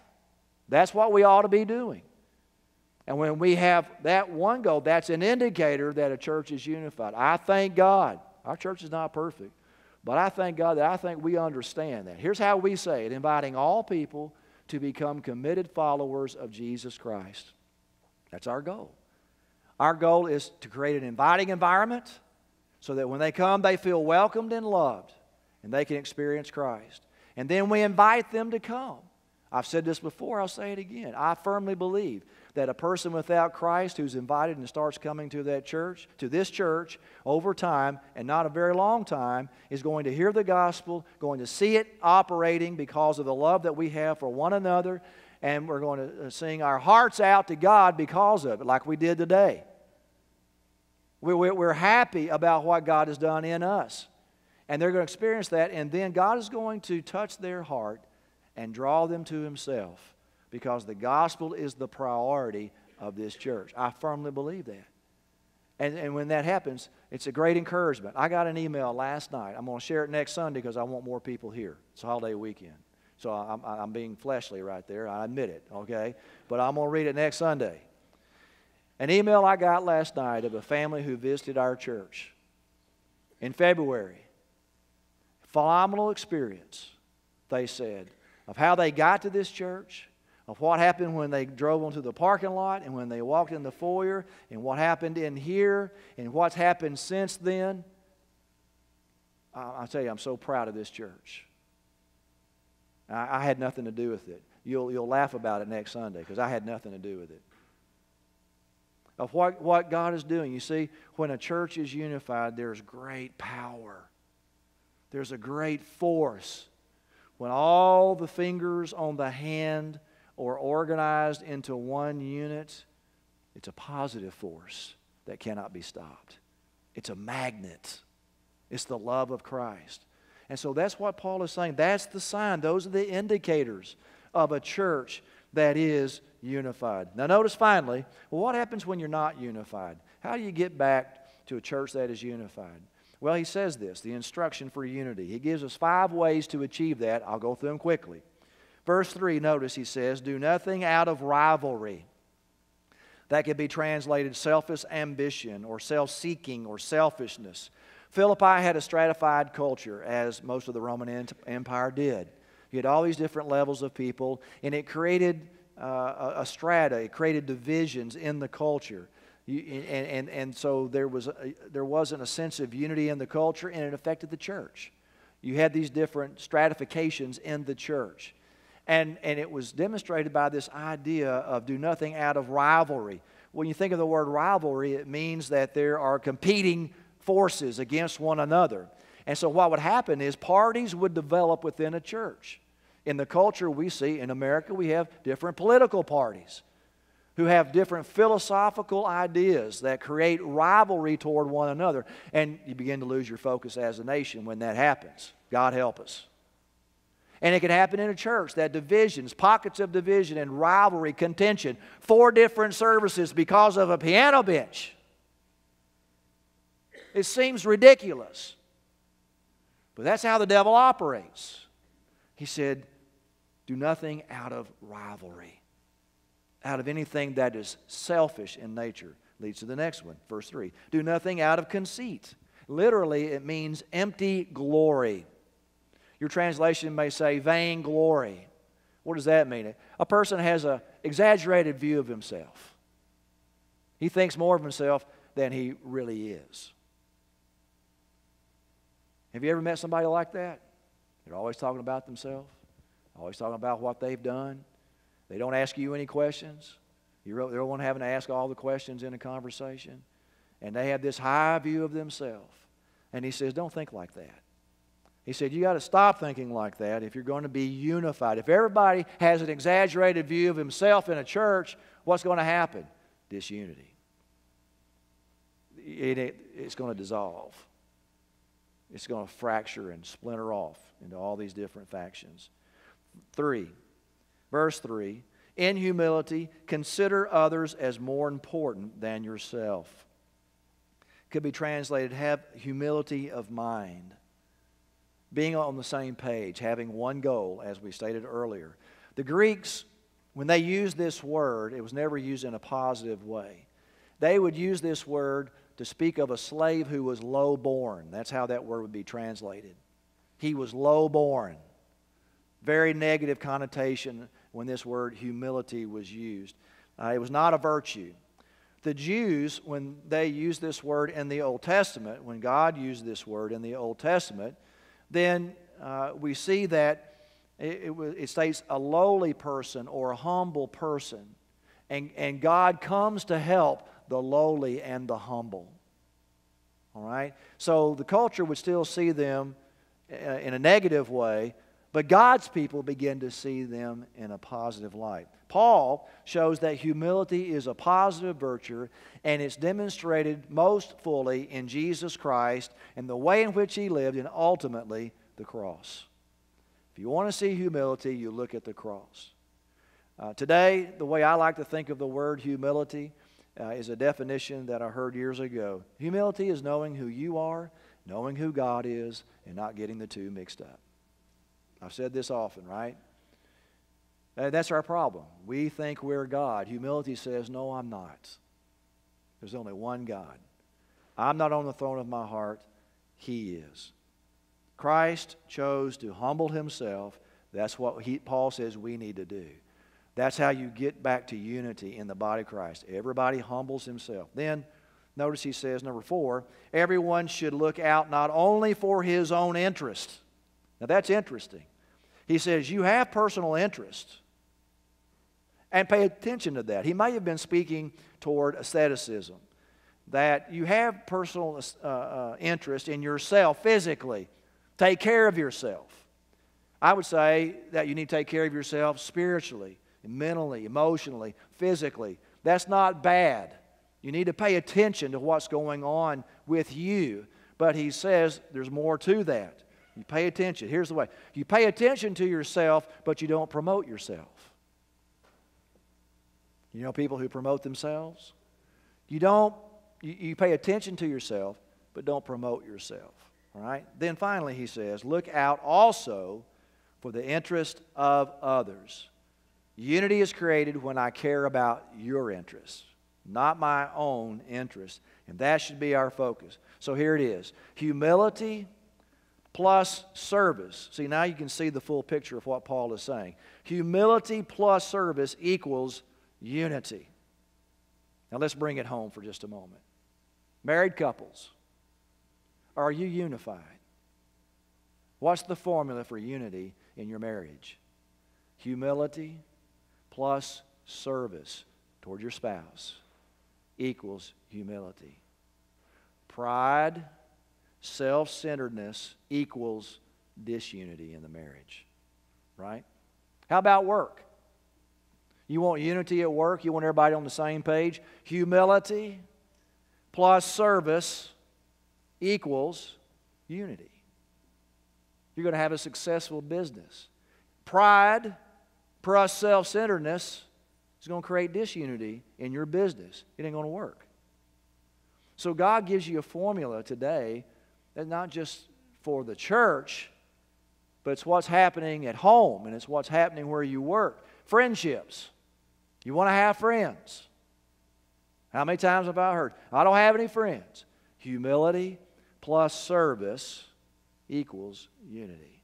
That's what we ought to be doing. And when we have that one goal, that's an indicator that a church is unified. I thank God. Our church is not perfect, but I thank God that I think we understand that. Here's how we say it inviting all people to become committed followers of Jesus Christ. That's our goal. Our goal is to create an inviting environment so that when they come, they feel welcomed and loved and they can experience Christ. And then we invite them to come. I've said this before, I'll say it again. I firmly believe that a person without Christ who's invited and starts coming to that church, to this church, over time, and not a very long time, is going to hear the gospel, going to see it operating because of the love that we have for one another, and we're going to uh, sing our hearts out to God because of it, like we did today. We're happy about what God has done in us. And they're going to experience that, and then God is going to touch their heart and draw them to Himself because the gospel is the priority of this church. I firmly believe that. And, and when that happens, it's a great encouragement. I got an email last night. I'm going to share it next Sunday because I want more people here. It's a holiday weekend. So I'm, I'm being fleshly right there. I admit it, okay? But I'm going to read it next Sunday. An email I got last night of a family who visited our church in February. Phenomenal experience, they said, of how they got to this church, of what happened when they drove onto the parking lot and when they walked in the foyer, and what happened in here, and what's happened since then. I, tell you, I'm so proud of this church. I, I had nothing to do with it. You'll, you'll laugh about it next Sunday because I had nothing to do with it of what, what God is doing. You see, when a church is unified, there's great power, there's a great force. When all the fingers on the hand are organized into one unit, it's a positive force that cannot be stopped. It's a magnet. It's the love of Christ. And so that's what Paul is saying. That's the sign. Those are the indicators of a church that is unified. Now, notice finally, well, what happens when you're not unified? How do you get back to a church that is unified? Well, he says this the instruction for unity. He gives us five ways to achieve that. I'll go through them quickly. Verse 3, notice he says, Do nothing out of rivalry. That could be translated selfish ambition or self seeking or selfishness. Philippi had a stratified culture, as most of the Roman Empire did. You had all these different levels of people, and it created uh, a, strata, it created divisions in the culture. You, and, and, and so there, was a, there wasn't a sense of unity in the culture, and it affected the church. You had these different stratifications in the church. And, and it was demonstrated by this idea of do nothing out of rivalry. When you think of the word rivalry, it means that there are competing forces against one another. And so, what would happen is parties would develop within a church. In the culture we see in America, we have different political parties. who have different philosophical ideas that create rivalry toward one another. And you begin to lose your focus as a nation when that happens. God help us. And it can happen in a church that divisions, pockets of division and rivalry, contention, four different services because of a piano bench. It seems ridiculous. But that's how the devil operates. He said, Do nothing out of rivalry, out of anything that is selfish in nature. Leads to the next one, verse 3. Do nothing out of conceit. Literally, it means empty glory. Your translation may say vain glory. What does that mean? A person has an exaggerated view of himself. He thinks more of himself than he really is. Have you ever met somebody like that? They're always talking about themselves, always talking about what they've done. They don't ask you any questions. You're the one having to ask all the questions in a conversation. And they have this high view of themselves. And he says, Don't think like that. He said, You got to stop thinking like that if you're going to be unified. If everybody has an exaggerated view of himself in a church, what's going to happen? Disunity. It, it, it's going to dissolve it's going to fracture and splinter off into all these different factions. Three, verse three, in humility, consider others as more important than yourself. Could be translated, have humility of mind. Being on the same page, having one goal, as we stated earlier. The Greeks, when they used this word, it was never used in a positive way. They would use this word to speak of a slave who was low born. That's how that word would be translated. He was low born. Very negative connotation when this word humility was used. Uh, it was not a virtue. The Jews, when they used this word in the Old Testament, when God used this word in the Old Testament, then uh, we see that it, it, it states a lowly person or a humble person. And, and God comes to help the lowly and the humble. All right? So the culture would still see them uh, in a negative way, but God's people begin to see them in a positive light. Paul shows that humility is a positive virtue and it's demonstrated most fully in Jesus Christ and the way in which he lived and ultimately the cross. If you want to see humility, you look at the cross. Uh, today, the way I like to think of the word humility uh, is a definition that I heard years ago. Humility is knowing who you are, knowing who God is, and not getting the two mixed up. I've said this often, right? That's our problem. We think we're God. Humility says, No, I'm not. There's only one God. I'm not on the throne of my heart, He is. Christ chose to humble Himself. That's what he, Paul says we need to do. That's how you get back to unity in the body of Christ. Everybody humbles himself. Then, notice he says, number four, everyone should look out not only for his own interest. Now, that's interesting. He says, You have personal interest. And pay attention to that. He may have been speaking toward asceticism, that you have personal uh, uh, interest in yourself physically. Take care of yourself. I would say that you need to take care of yourself spiritually mentally, emotionally, physically. That's not bad. You need to pay attention to what's going on with you. But he says there's more to that. You pay attention. Here's the way you pay attention to yourself, but you don't promote yourself. You know people who promote themselves? You don't, you, pay attention to yourself, but don't promote yourself. All right? Then finally, he says, look out also for the interest of others. Unity is created when I care about your interests, not my own interests. And that should be our focus. So here it is humility plus service. See, now you can see the full picture of what Paul is saying. Humility plus service equals unity. Now let's bring it home for just a moment. Married couples, are you unified? What's the formula for unity in your marriage? Humility plus service toward your spouse equals humility. Pride, self centeredness equals disunity in the marriage. Right? How about work? You want unity at work? You want everybody on the same page? Humility plus service equals unity. You're going to have a successful business. Pride plus self centeredness is going to create disunity in your business. It ain't going to work. So, God gives you a formula today that's not just for the church, but it's what's happening at home and it's what's happening where you work. Friendships. You want to have friends. How many times have I heard? I don't have any friends. Humility plus service equals unity.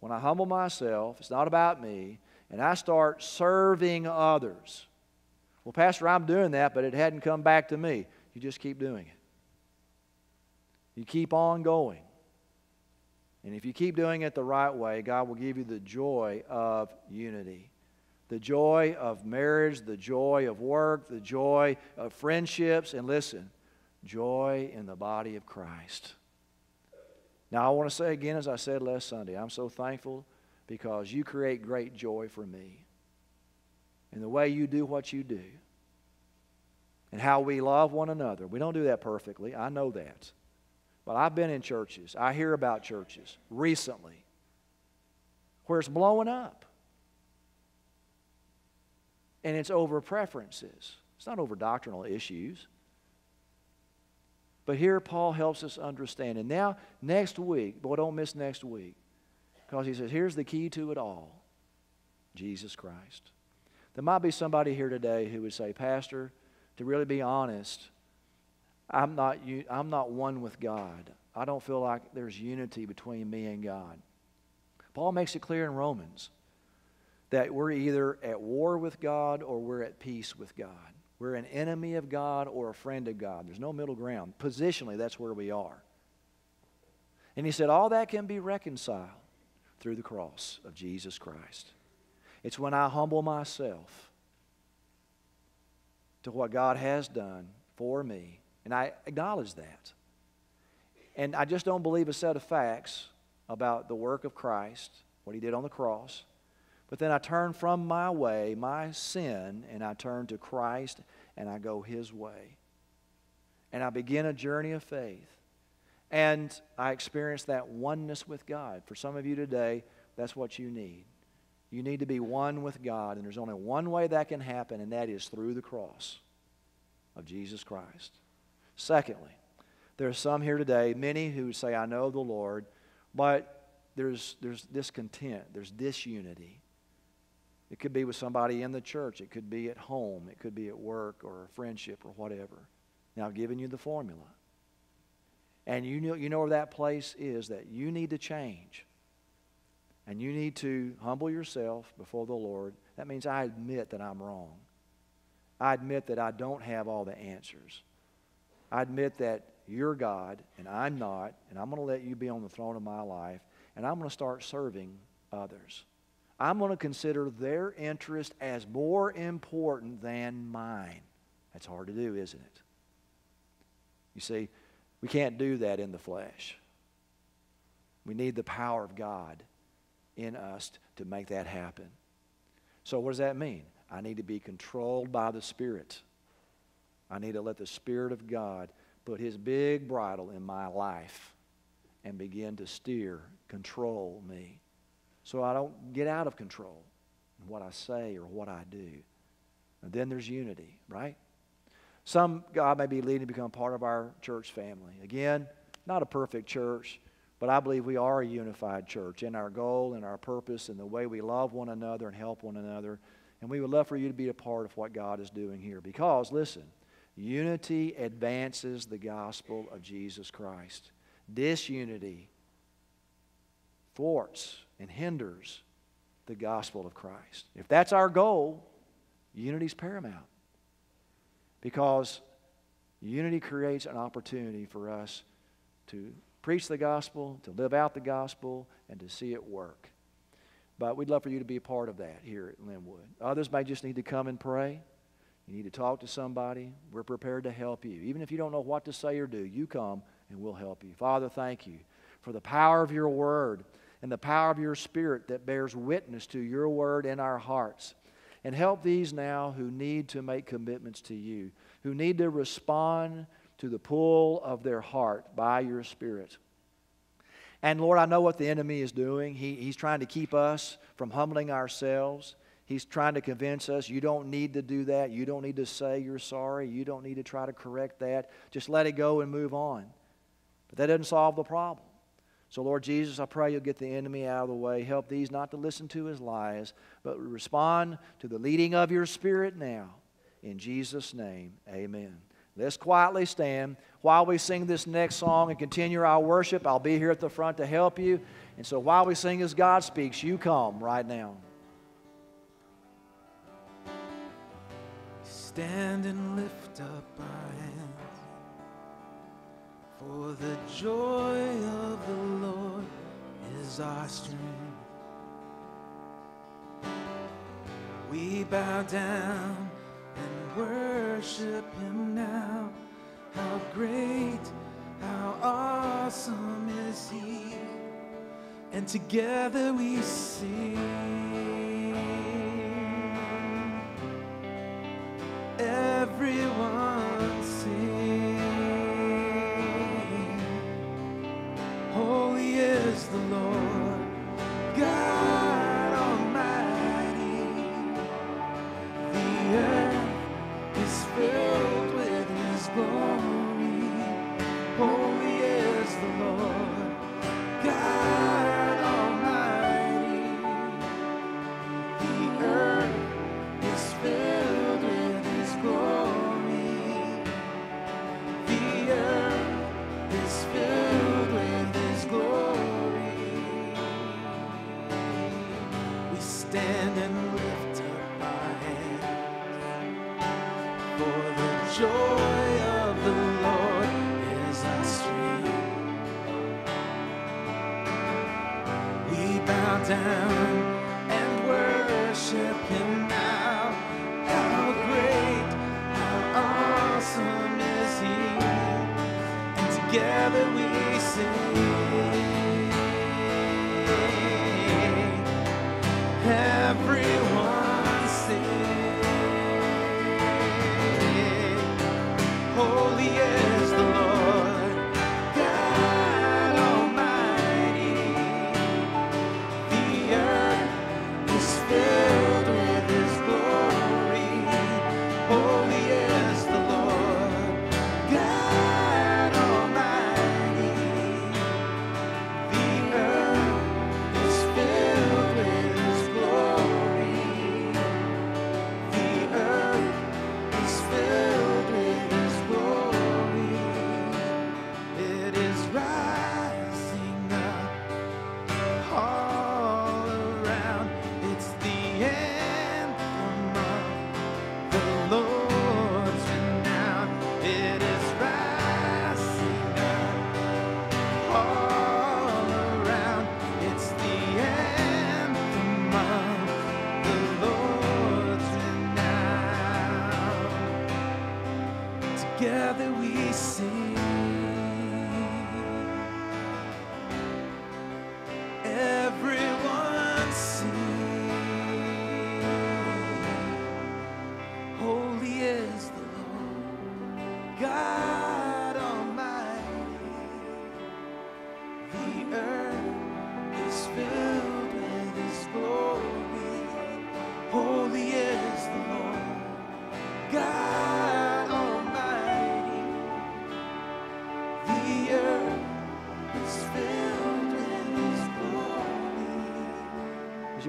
When I humble myself, it's not about me, and I start serving others. Well, Pastor, I'm doing that, but it hadn't come back to me. You just keep doing it. You keep on going. And if you keep doing it the right way, God will give you the joy of unity the joy of marriage, the joy of work, the joy of friendships, and listen, joy in the body of Christ. Now, I want to say again, as I said last Sunday, I'm so thankful because you create great joy for me. In the way you do what you do, and how we love one another. We don't do that perfectly, I know that. But I've been in churches, I hear about churches recently where it's blowing up and it's over preferences. It's not over doctrinal issues. But here Paul helps us understand. And now, next week, boy, don't miss next week, because he says, here's the key to it all Jesus Christ. There might be somebody here today who would say, Pastor, to really be honest, I'm not, I'm not one with God. I don't feel like there's unity between me and God. Paul makes it clear in Romans that we're either at war with God or we're at peace with God. We're an enemy of God or a friend of God. There's no middle ground. Positionally, that's where we are. And he said, all that can be reconciled through the cross of Jesus Christ. It's when I humble myself to what God has done for me, and I acknowledge that. And I just don't believe a set of facts about the work of Christ, what he did on the cross, but then I turn from my way, my sin, and I turn to Christ and I go His way. And I begin a journey of faith. And I experience that oneness with God. For some of you today, that's what you need. You need to be one with God, and there's only one way that can happen, and that is through the cross of Jesus Christ. Secondly, there are some here today, many who say, I know the Lord, but there's, there's discontent, there's disunity. It could be with somebody in the church, it could be at home, it could be at work or a friendship or whatever. Now, I've given you the formula. And you know, you know where that place is that you need to change. And you need to humble yourself before the Lord. That means I admit that I'm wrong. I admit that I don't have all the answers. I admit that you're God and I'm not, and I'm going to let you be on the throne of my life, and I'm going to start serving others. I'm going to consider their interest as more important than mine. That's hard to do, isn't it? You see, we can't do that in the flesh. We need the power of God in us to make that happen. So, what does that mean? I need to be controlled by the Spirit. I need to let the Spirit of God put His big bridle in my life and begin to steer, control me so I don't get out of control in what I say or what I do. And then there's unity, right? Some God may be leading to become part of our church family. Again, not a perfect church, but I believe we are a unified church in our goal and our purpose and the way we love one another and help one another. And we would love for you to be a part of what God is doing here. Because, listen, unity advances the gospel of Jesus Christ. Disunity thwarts and hinders the gospel of Christ. If that's our goal, unity is paramount. Because unity creates an opportunity for us to preach the gospel, to live out the gospel, and to see it work. But we'd love for you to be a part of that here at Lynwood. Others may just need to come and pray. You need to talk to somebody. We're prepared to help you. Even if you don't know what to say or do, you come and we'll help you. Father, thank you for the power of your word and the power of your Spirit that bears witness to your word in our hearts. And help these now who need to make commitments to you, who need to respond to the pull of their heart by your Spirit. And Lord, I know what the enemy is doing. He, he's trying to keep us from humbling ourselves. He's trying to convince us you don't need to do that. You don't need to say you're sorry. You don't need to try to correct that. Just let it go and move on. But that doesn't solve the problem. So, Lord Jesus, I pray you'll get the enemy out of the way. Help these not to listen to his lies, but respond to the leading of your Spirit now. In Jesus' name, amen. Let's quietly stand while we sing this next song and continue our worship. I'll be here at the front to help you. And so while we sing as God speaks, you come right now. Stand and lift up our hands. For the joy of the Lord is our strength. We bow down and worship Him now. How great, how awesome is He. And together we sing. Everyone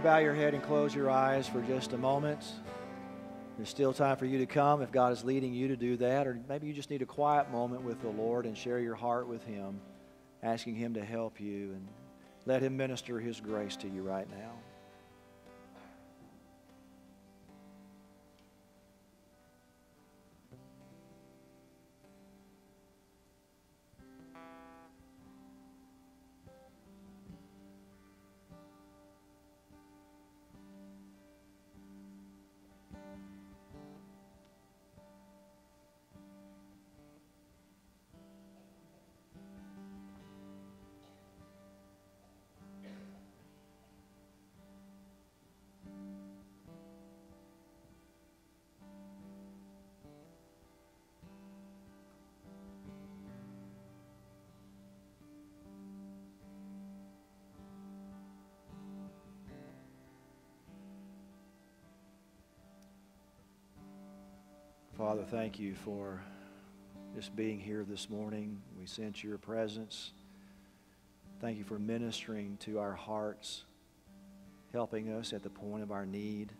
bow your head and close your eyes for just a moment, there's still time for you to come if God is leading you to do that, or maybe you just need a quiet moment with the Lord and share your heart with Him, asking Him to help you and let Him minister His grace to you right now. Father, thank you for just being here this morning. We sense your presence. Thank you for ministering to our hearts, helping us at the point of our need.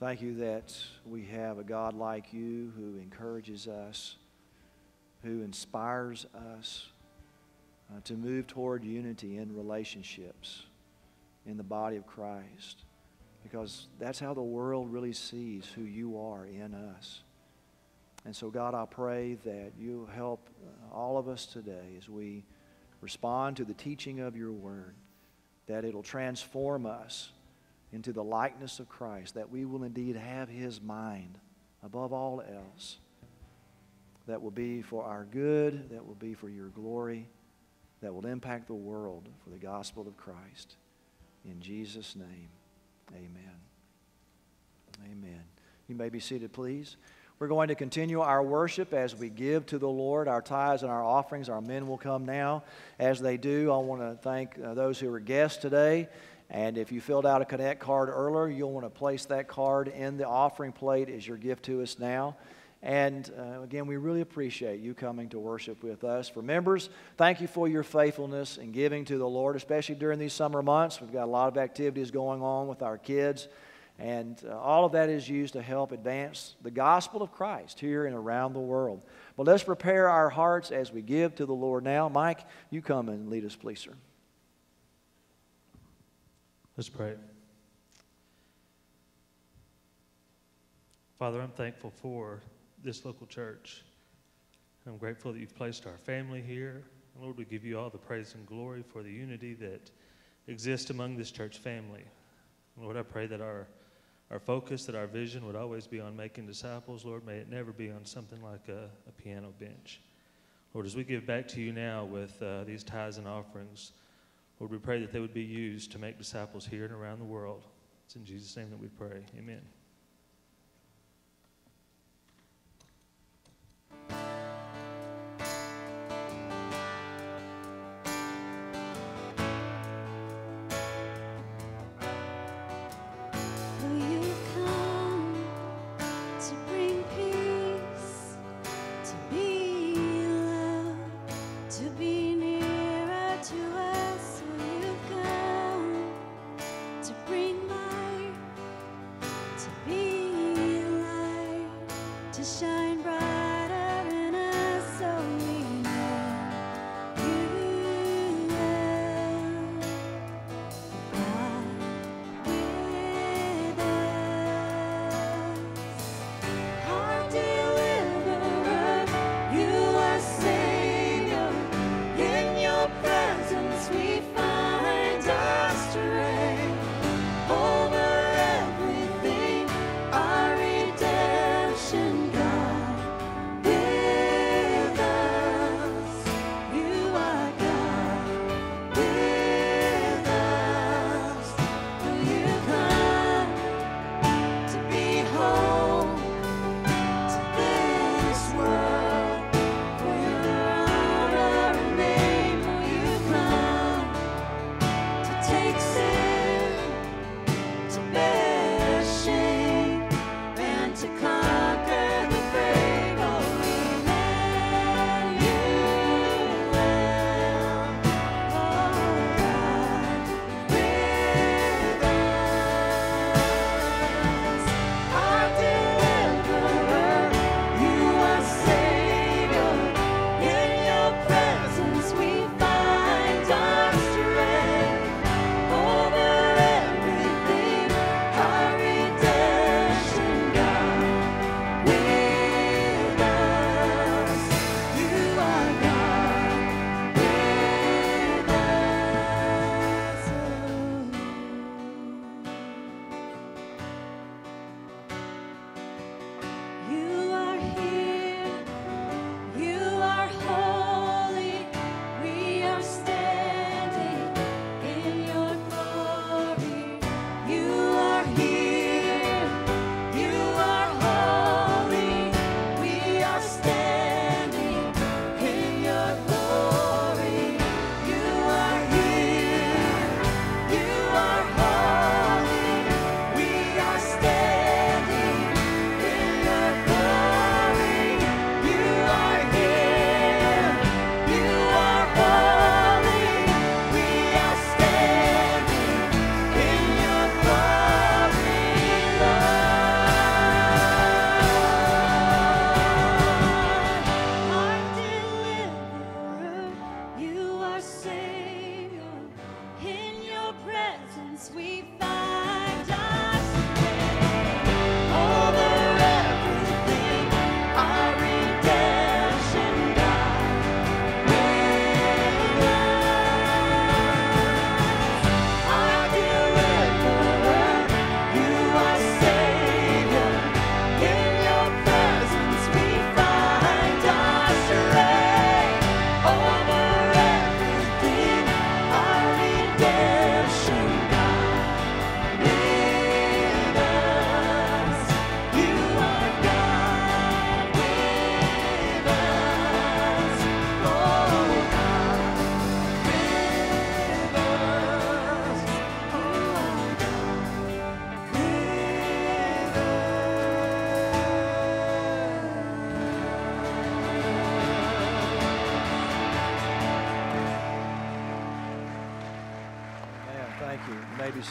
Thank you that we have a God like you who encourages us, who inspires us uh, to move toward unity in relationships in the body of Christ. Because that's how the world really sees who you are in us. And so, God, I pray that you help uh, all of us today as we respond to the teaching of your word, that it'll transform us into the likeness of Christ, that we will indeed have his mind above all else, that will be for our good, that will be for your glory, that will impact the world for the gospel of Christ. In Jesus' name, amen. Amen. You may be seated, please. We're going to continue our worship as we give to the Lord our tithes and our offerings. Our men will come now. As they do, I want to thank uh, those who are guests today. And if you filled out a Connect card earlier, you'll want to place that card in the offering plate as your gift to us now. And uh, again, we really appreciate you coming to worship with us. For members, thank you for your faithfulness in giving to the Lord, especially during these summer months. We've got a lot of activities going on with our kids. And uh, all of that is used to help advance the gospel of Christ here and around the world. But let's prepare our hearts as we give to the Lord now. Mike, you come and lead us, please, sir. Let's pray. Father, I'm thankful for this local church. I'm grateful that you've placed our family here. Lord, we give you all the praise and glory for the unity that exists among this church family. Lord, I pray that our, our focus, that our vision would always be on making disciples. Lord, may it never be on something like a, a piano bench. Lord, as we give back to you now with uh, these tithes and offerings, Lord, we pray that they would be used to make disciples here and around the world. It's in Jesus' name that we pray. Amen.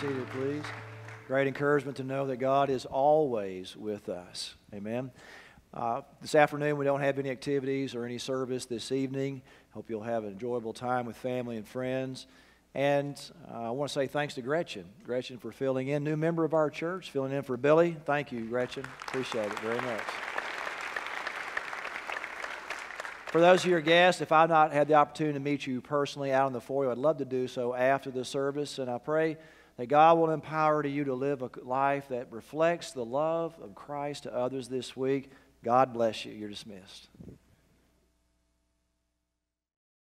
Seated, please. Great encouragement to know that God is always with us. Amen. Uh, this afternoon, we don't have any activities or any service this evening. Hope you'll have an enjoyable time with family and friends. And uh, I want to say thanks to Gretchen. Gretchen for filling in, new member of our church, filling in for Billy. Thank you, Gretchen. Appreciate it very much. For those of you who are guests, if I've not had the opportunity to meet you personally out in the foyer, I'd love to do so after the service. And I pray that God will empower to you to live a life that reflects the love of Christ to others this week. God bless you. You're dismissed.